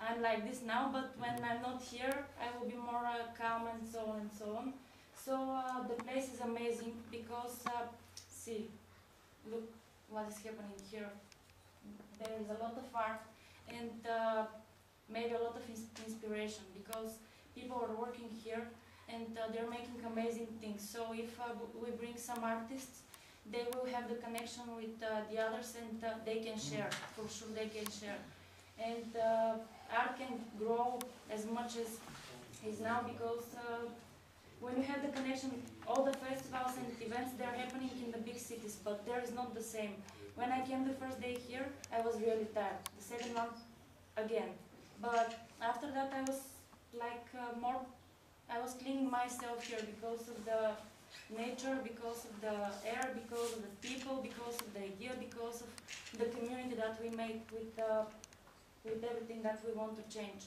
I'm like this now, but when I'm not here, I will be more uh, calm and so on and so on. So uh, the place is amazing because uh, see look what is happening here. There is a lot of art and uh, maybe a lot of ins- inspiration because people are working here and uh, they're making amazing things. So if uh, we bring some artists, they will have the connection with uh, the others and uh, they can share. For sure, they can share. And uh, art can grow as much as is now because uh, when you have the connection, all the festivals and events they're happening in the big cities, but there is not the same. When I came the first day here, I was really tired. The second one, again. But after that, I was like uh, more. I was cleaning myself here because of the nature, because of the air, because of the people, because of the idea, because of the community that we make with uh, with everything that we want to change.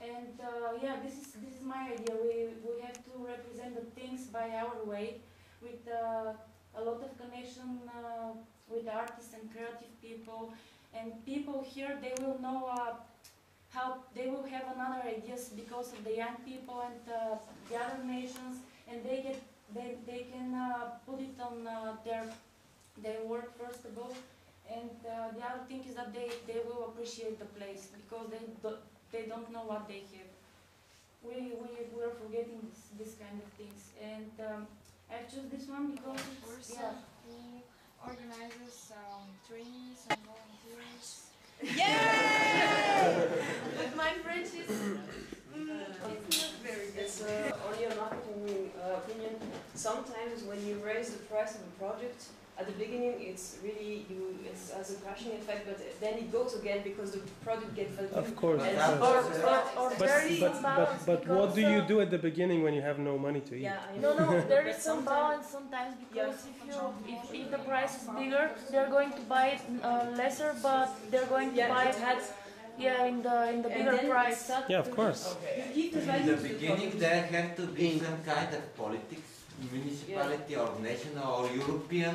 And uh, yeah, this is this is my idea. We we have to represent the things by our way, with uh, a lot of connection uh, with artists and creative people, and people here they will know uh, how they will have another ideas because of the young people and uh, the other nations, and they get they they can uh, put it on uh, their their work first of all. And uh, the other thing is that they, they will appreciate the place because they do, they don't know what they have. We we we are forgetting this, this kind of things, and um, I choose this one because yeah. who organizes um, trainings and volunteers. But my French is mm, it's not very good. It's uh, on your marketing uh, opinion. Sometimes when you raise the price of a project, at the beginning it's really you it's as a crashing effect, but then it goes again because the product gets valued. Of course. And yes. or, or, or But, there is but, but, but what do you do at the beginning when you have no money to eat? Yeah, I No, know. no, there But [LAUGHS] is some balance sometimes because if you if, if the price is bigger, they're going to buy it uh, lesser, but they're going to Yeah, buy it it had- yeah in the in the And bigger price. Yeah, of course. You give the In the to the beginning, product. there have to be some kind of politics, municipality or national or European,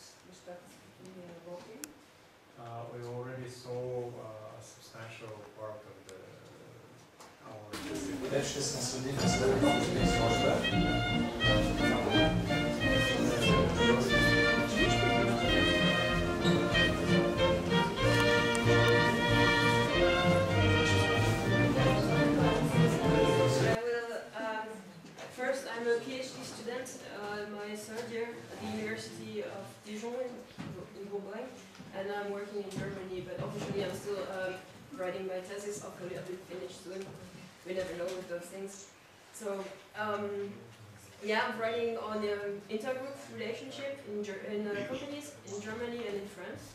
които ние работим. Uh, we already saw uh, a substantial part of the our Вече съм следил следващата изложба. I will, um, first, I'm a PhD student, uh, my third year at the University of Dijon in, in Bourgogne, and I'm working in Germany, but officially I'm still um, writing my thesis. Hopefully I'll be finished soon. We never know with those things. So, um, yeah, I'm writing on um, intergroup relationship in, Ger- in uh, companies in Germany and in France.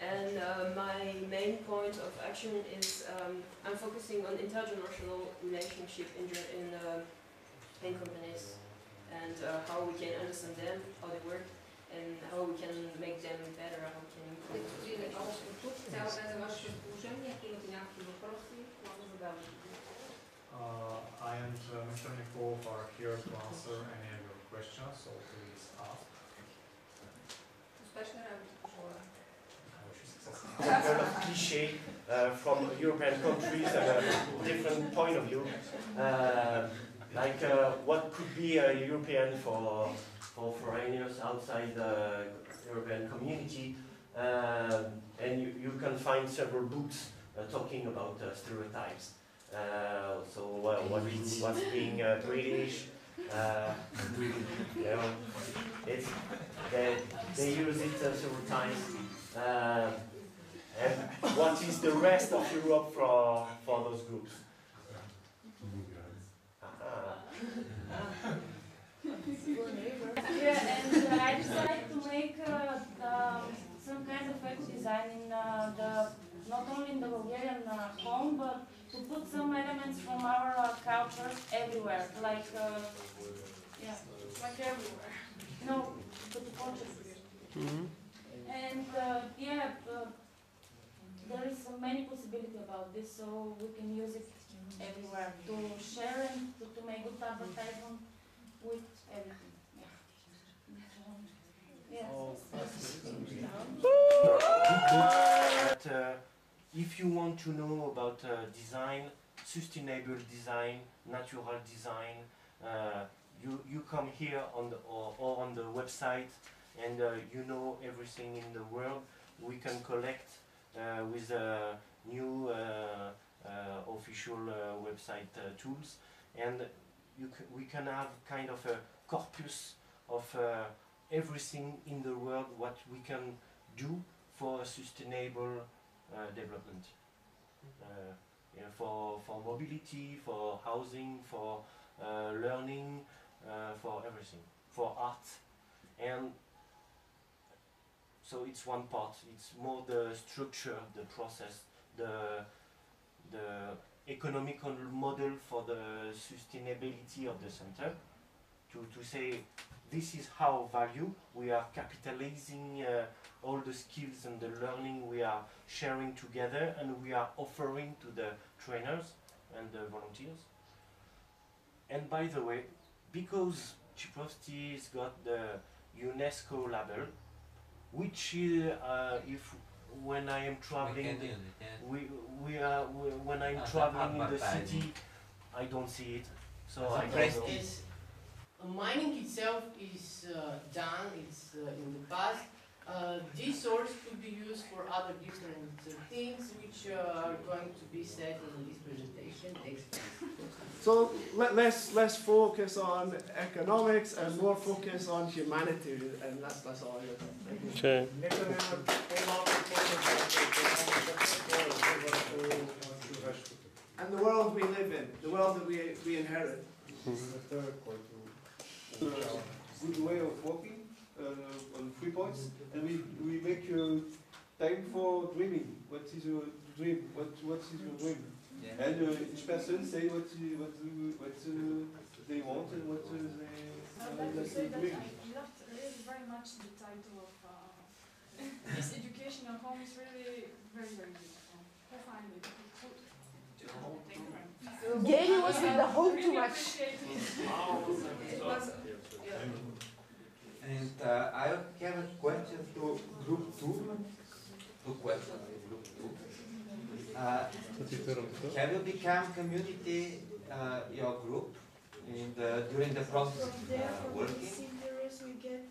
And uh, my main point of action is um, I'm focusing on intergenerational relationship in, in, uh, in companies and uh, how we can understand them, how they work, and how we can make them better, how we can improve those Господин Николов relationships. сте тук, цял ден е ваше разположение. Ако имате някакви въпроси, може да задавате. Uh, I and uh, Mr. Nikolov are here to answer any of your questions, so please ask. Успешна работа пожелавам. I wish you success. kind of cliche uh, from European countries and a different point of view. Uh, like uh, what could be a European for for foreigners outside the European community, um, and you, you can find several books uh, talking about uh, stereotypes. Uh, so uh, what is what's being uh, British. Uh, you know, it's, they, they use it uh, several times. Uh, and what is the rest of Europe for, for those groups? Ah. And uh, I decided to make uh, um, some kind of web design in uh, the not only in the Bulgarian uh, home, but to put some elements from our uh, culture everywhere, like uh, yeah, Like everywhere. [LAUGHS] no, but the Portuguese. Mhm. And uh, yeah, uh, there is so many possibility about this, so we can use it everywhere to share and to, to make good advertisement with everything. But uh, if you want to know about uh, design, sustainable design, natural design, uh, you, you come here on the, or, or on the website and uh, you know everything in the world. We can collect uh, with uh, new official website tools and you we can have kind of a corpus of everything in the world what we can do for sustainable uh, development. Uh, you know, for, for mobility, for housing, for uh, learning, uh, for everything, for art. And so it's one part, it's more the structure, the process, the, the economical model for the sustainability of the center to, to say this is how value we are capitalizing uh, all the skills and the learning we are sharing together and we are offering to the trainers and the volunteers and by the way because Chiprovtsi has got the UNESCO label which uh, if when I am traveling use we, we are we, when I'm As traveling in the city I don't see it so I a I don't know. prestige. Uh, mining itself is uh, done, it's uh, in the past. uh, this source could be used for other different uh, things which uh, are going to be said in this presentation next. So let, let's let's focus on economics and more focus on humanity, and that's that's all I got. Thank you. Okay. And the world we live in, the world that we we inherit. The third point to uh, good way of working uh, on three points, and we we make uh, time for dreaming. What is your dream? What what is your dream? Yeah. And uh, each person say what uh, what uh, what uh, they want and what uh, they I'd uh, like to that's say that dream. I loved really very much the title of uh, [LAUGHS] this educational home is really very, very beautiful. Profoundly beautiful. Thank you very much. Gary was with the home too much. it. It was, And uh, I have a question to group two. Two questions to group two. Uh, have you become community, uh, your group, in the, during the process of there, uh, from working? these we get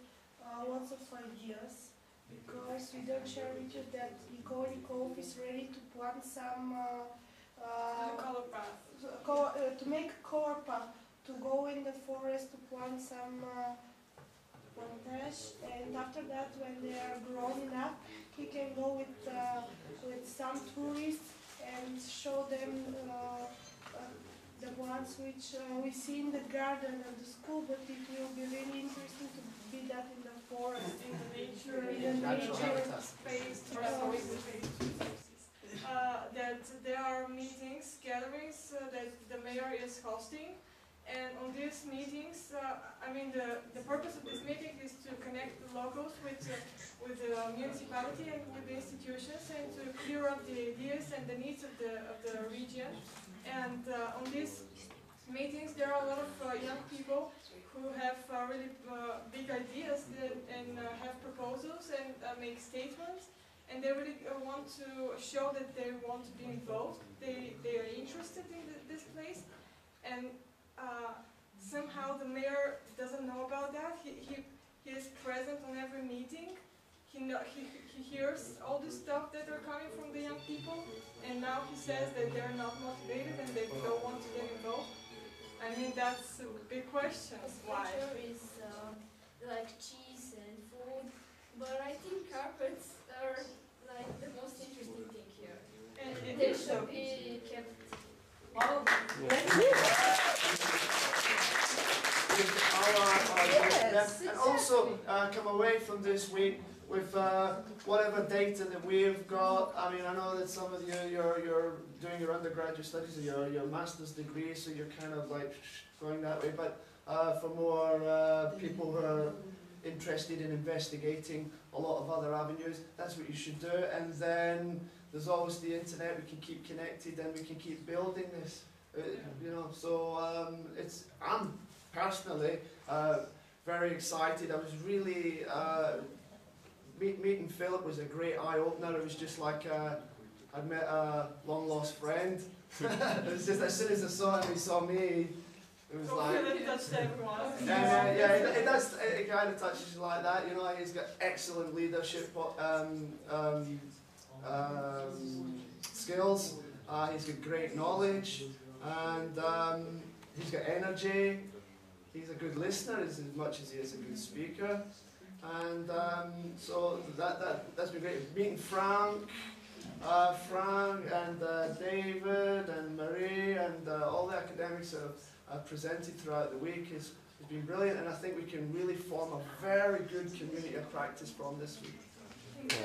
uh, lots of ideas because we don't share with you that Ecology Cove is ready to plant some uh, uh, color path. co- uh, to make color path to go in the forest to plant some uh, plantage and after that when they are grown enough he can go with uh, with some tourists and show them uh, uh, the plants which uh, we see in the garden of the school but it will be really interesting to be that in the forest in the nature, in in the natural nature space, Uh, uh, that there are meetings, gatherings uh, that the mayor is hosting. And on these meetings, uh, I mean, the, the purpose of this meeting is to connect the locals with, uh, with the municipality and with the institutions and to clear up the ideas and the needs of the, of the region. And uh, on these meetings, there are a lot of young people who have uh, really uh, big ideas that, and uh, have proposals and make statements. And they really want to show that they want to be involved. They, they are interested in th this place. And uh, somehow the mayor doesn't know about that. He, he, he is present on every meeting. He, know, he, he hears all the stuff that are coming from the young people. And now he says that they're not motivated and they don't want to get involved. I mean, that's a big question. Why? Is uh, like cheese and food, but I think carpets are like the most interesting thing here. And it they should so. be kept. Yes, and also uh, come away from this week with uh, whatever data that we've got. I mean, I know that some of you you're you're doing your undergraduate studies or your your master's degree, so you're kind of like going that way. But uh, for more uh, people who are interested in investigating a lot of other avenues, that's what you should do. And then there's always the internet. We can keep connected and we can keep building this. Uh, you know, so um, it's I'm personally uh, very excited. I was really uh, meet, meeting Philip was a great eye opener. It was just like uh, I'd met a long lost friend. [LAUGHS] it was just as soon as I saw him, he saw me. It was So like Philip touched everyone. [LAUGHS] yeah, yeah, it, it does. It, it kind of touches you like that. You know, he's got excellent leadership um, um, um, skills. Uh, he's got great knowledge, and um, he's got energy. He's a good listener as, much as he is a good speaker. And um, so that, that, that's been great. Meeting Frank, uh, Frank and uh, David and Marie and uh, all the academics that have presented throughout the week has, has been brilliant. And I think we can really form a very good community of practice from this week. Yeah,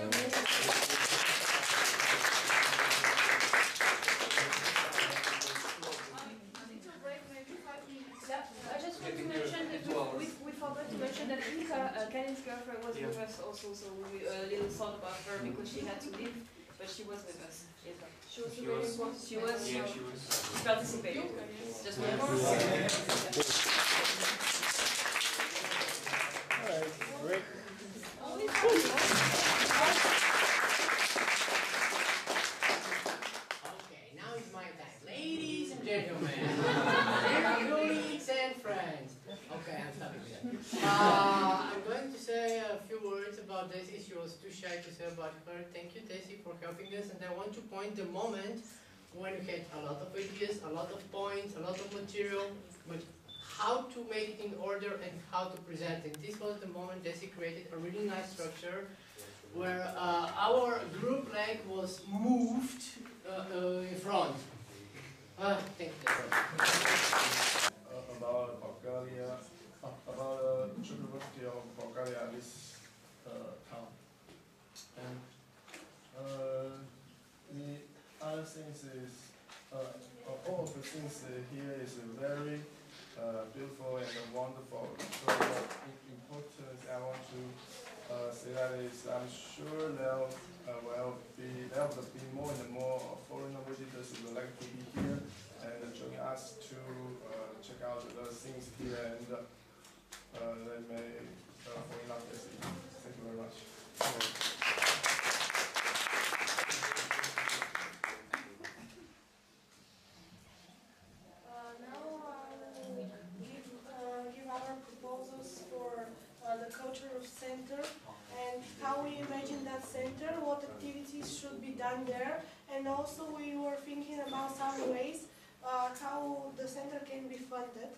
I just want to mention that we, we, we forgot to mention that Inka, uh, Kalin's girlfriend, was with us also, so we a little thought about her because she had to leave, but she was with us. Inka. She was She very was- important. She was. yeah, uh, she was. She participated. Just one more. Great. Okay, now it's my time. Ladies and gentlemen, [LAUGHS] dear colleagues and friends. Okay, I'm stopping there. [LAUGHS] Uh, I'm going to say a few words words about Daisy. She was too shy to say about her. Thank you, Daisy, for helping us. And I want to point the moment when we had a lot of ideas, a lot of points, a lot of material, but how to make it in order and how to present it. This was the moment Daisy created a really nice structure where uh, our group leg was moved uh, uh, in front. Uh, thank you. uh, about Bulgaria, uh, about uh, University of Bulgaria, this uh, town. And uh, the other things is, uh, uh, all of the things uh, here is very uh, beautiful and wonderful. So uh, important, I want to uh, say that is, I'm sure there uh, will be, there will be more and more foreign visitors who would like to be here and join us to uh, check out the things here and uh, they may uh, fall in. Thank you very much. Uh, now I will give, uh, give our proposals for uh, the cultural center and how we imagine that center, what activities should be done there, and also we were thinking about some ways uh, how the center can be funded.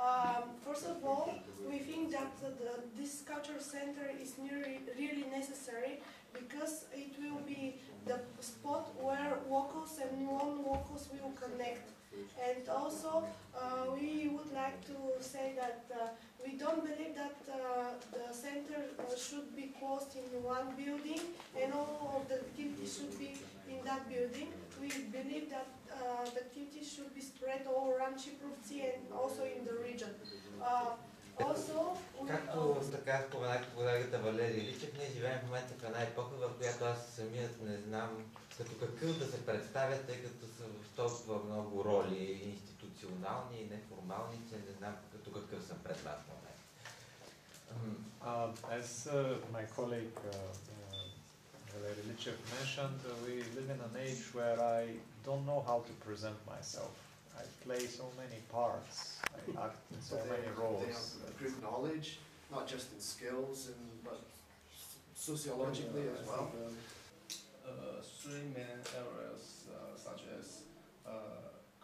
Um, first of all, we think that the, this cultural center is nearly, really necessary because it will be the spot where locals and non-locals will connect. And also, uh, we would like to say that uh, we don't believe that uh, the center uh, should be closed in one building and all of the activities should be in that building. We believe that uh, the activities should be spread all around Chiprovci and also in the region. Uh, also, Както така спомена колегата Валерий Личев, ние живеем в момента в една епоха, в която аз самият не знам като какъв да се представя, тъй като са в толкова много роли, институционални и неформални, че не знам като какъв съм пред вас в момента. Uh, as uh, my colleague uh, Valery Lichev mentioned, uh, we live in an age where I don't know how to present myself. I play so many parts, I [LAUGHS] act in so But they- many They roles. have good knowledge, not just in skills, and, but sociologically as well. Uh, three main areas uh, such as uh,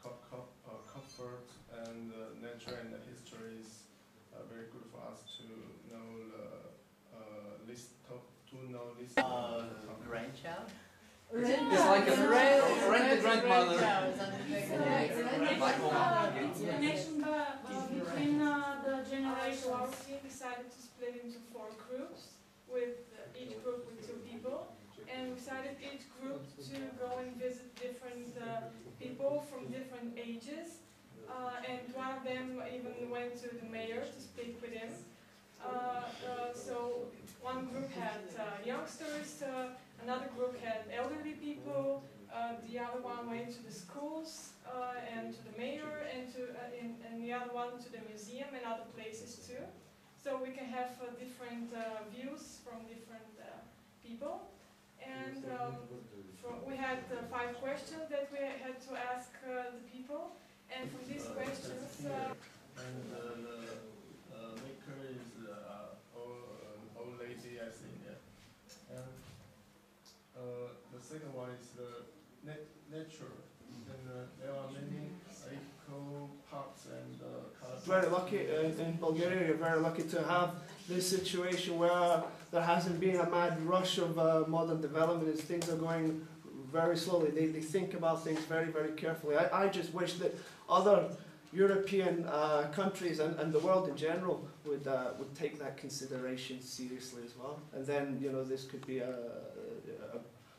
co- co- uh, comfort and uh, nature and history is uh, very good for us to know the uh, list to, to know this. Uh, grandchild? It's like a Rent- rent the grandmother. grandchild, something like a connection uh, uh, between uh, the generations. Our team decided to split into four groups, with uh, each group with two people, and we decided each group to go and visit different uh, people from different ages. Uh, and one of them even went to the mayor to speak with him. Uh, uh, so one group had uh, youngsters, uh, another group had elderly people, uh, the other one went to the schools uh, and to the mayor, and to uh, in, and the other one to the museum and other places too. So we can have uh, different uh, views from different uh, people. And um, from, we had uh, five questions that we had to ask uh, the people. And from these questions, uh, And uh, the maker is uh, old, uh, old lady, I think. Yeah. And uh, the second one is the nat- nature. And uh, there are many eco parks and uh, cars. Very lucky in, in Bulgaria. You're very lucky to have this situation where there hasn't been a mad rush of uh, modern development. As things are going very slowly. They, they think about things very very carefully. I, I just wish that other European uh, countries and, and the world in general would uh, would take that consideration seriously as well. And then you know this could be a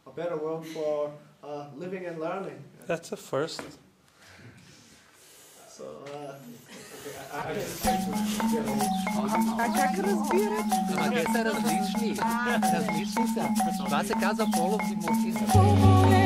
a better world for uh, living and learning. That's a first. So, uh, A kako razbirati? A gdje se različni? Različni se. I can't polov i.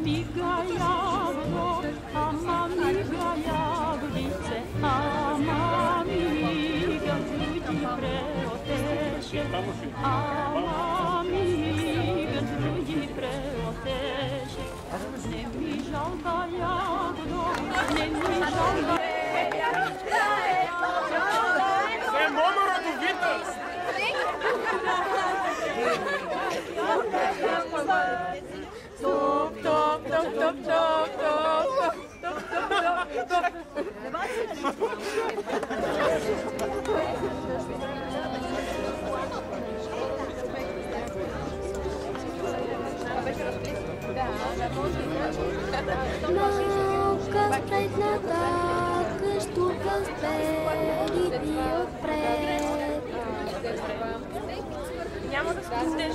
amiga Yavro, ama amiga Yavrice, ama amiga Ljudi preoteše, ama amiga Ljudi preoteše. Ne mi žal da Javro, ne mi žal da... Це монороду вітер! Thank you. Тук, тук, тук, тук, тук, тук, тук, тук, тук, Малка сплетната къщурка с периди отпред. Няма да спустеш.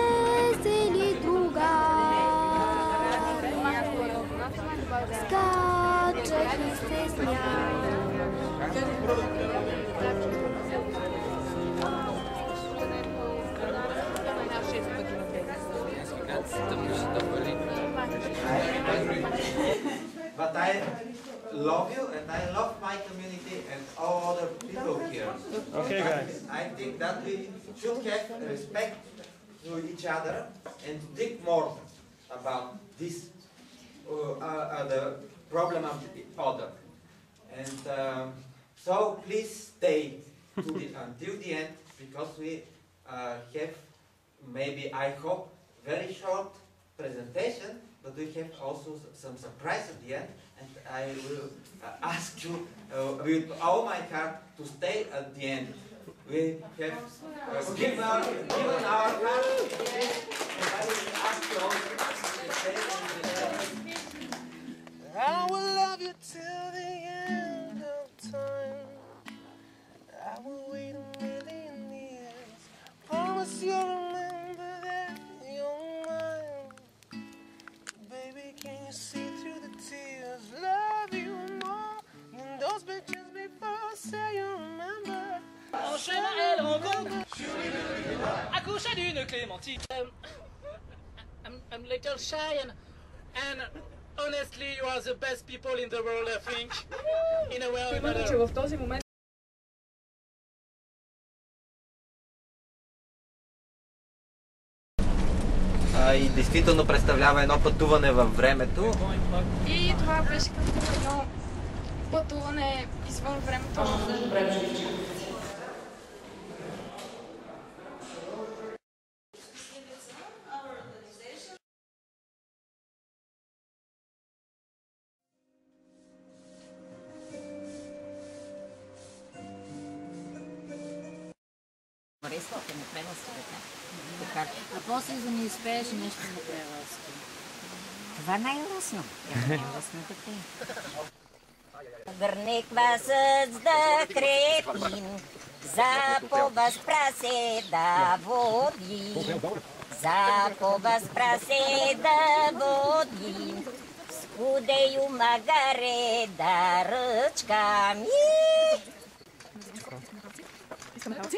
But I love you and I love my community and all other people here. Okay, guys. I think that we should have respect to each other and think more about this uh, uh, the problem of the other. And um, so please stay to the, [LAUGHS] until the end because we uh, have maybe, I hope, very short presentation, but we have also some surprise at the end. And I will uh, ask you uh, with all my heart to stay at the end. We have uh, given our, given our heart to this, and I will ask you also to stay at the end. I will love you till the end of time. I will wait a million years. Promise you'll remember that you're mine. Baby, can you see through the tears? Love you more than those bitches before. Say you remember. En chemin, elle accoucha d'une clémentine. I'm, I'm little shy and, and honestly, you are the best people in the world, I think. In a way or че another. в този момент А, и действително представлява едно пътуване във времето. И това беше като едно пътуване извън времето. Харесва, успееш нещо му прерасне. Това най-лесно. Е най-лесно дете. Гърне квасът да крепин, за повъз прасе да води. За повъз прасе да води. Скудею магаре да ръчками. Искаме да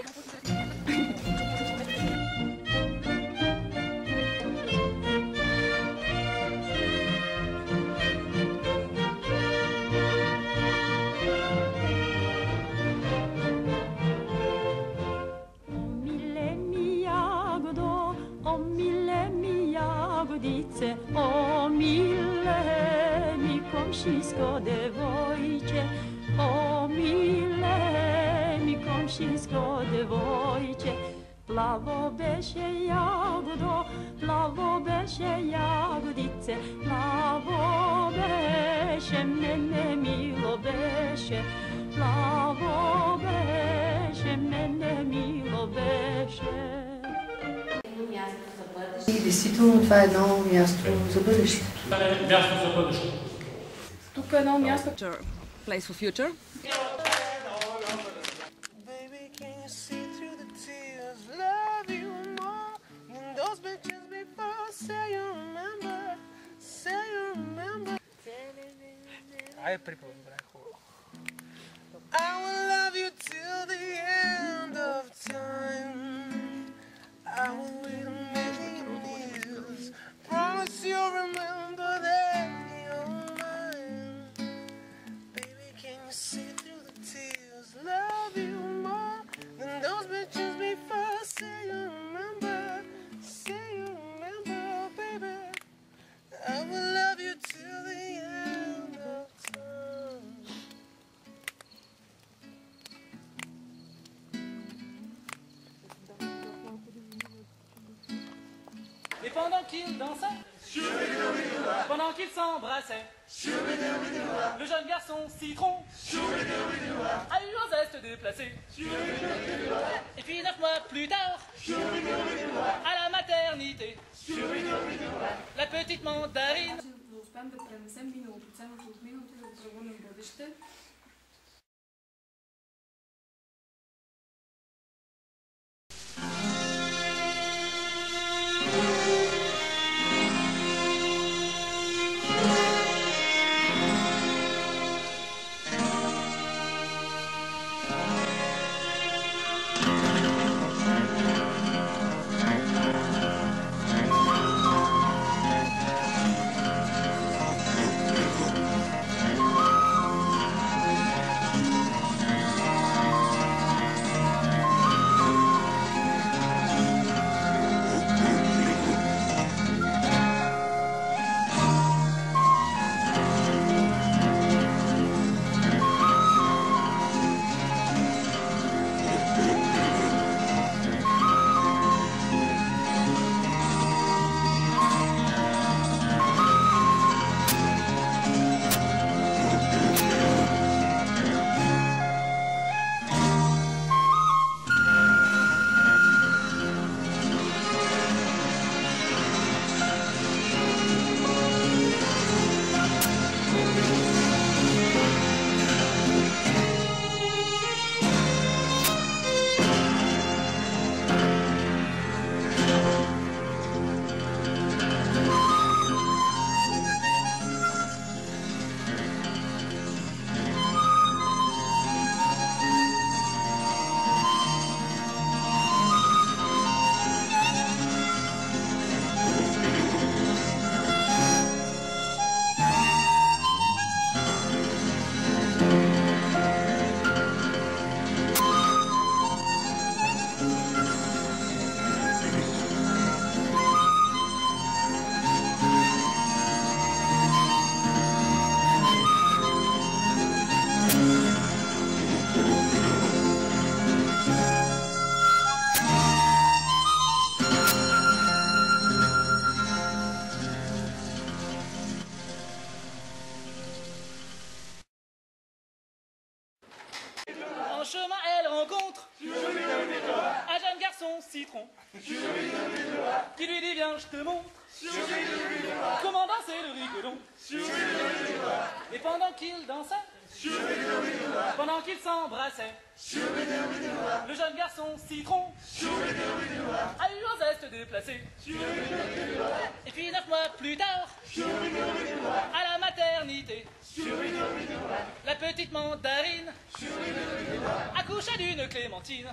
Doamne, o milă, micom și scode voice, o milă, micom și scode voice. Plavobeše jagodo, plavobeše jagodice, plavobeše mene milobeše, plavobeše mene milobeše. място за бъдеще. И действително това е едно място за бъдеще. Това е място за бъдеще. Тук е едно място. Place for future. Ай, припълно, бре, хубаво. I will love you till the end of time. I will wait a million years. Promise you'll remember that you're mine. Baby, can you see qu'ils dansaient, pendant qu'ils s'embrassaient, le jeune garçon citron a eu un zeste déplacé. Et puis neuf mois plus tard, à la maternité, la petite mandarine s'embrassait, le jeune garçon citron. A eu un zeste déplacé. Et puis neuf mois plus tard, à la maternité, la petite mandarine. Accoucha d'une clémentine.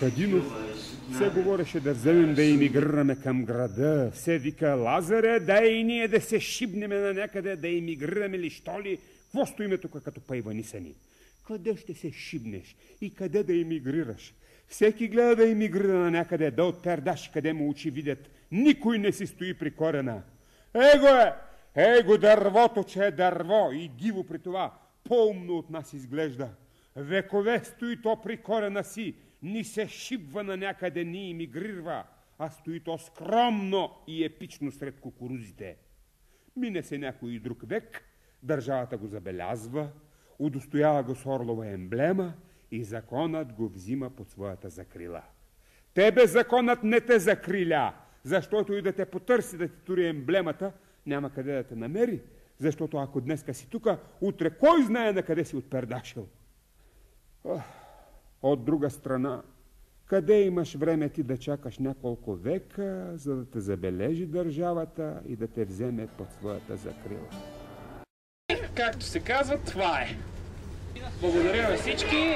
Вукадинов се говореше да вземем да емигрираме към града. Се вика, Лазаре, дай и ние да се шибнеме на някъде, да емигрираме ли, що ли? Какво стоиме тук като сани? Къде ще се шибнеш и къде да емигрираш? Всеки гледа да емигрира на някъде, да отпердаш къде му очи видят. Никой не си стои при корена. Его е! Его дървото, че е дърво и диво при това. По-умно от нас изглежда. Векове стои то при корена си, ни се шибва на някъде, ни емигрирва, а стои то скромно и епично сред кукурузите. Мине се някой и друг век, държавата го забелязва, удостоява го с орлова емблема и законът го взима под своята закрила. Тебе законът не те закриля, защото и да те потърси да ти тури емблемата, няма къде да те намери, защото ако днеска си тука, утре кой знае на къде си отпердашил. Ох, От друга страна, къде имаш време ти да чакаш няколко века, за да те забележи държавата и да те вземе под своята закрила? Както се казва, това е. Благодаря на всички.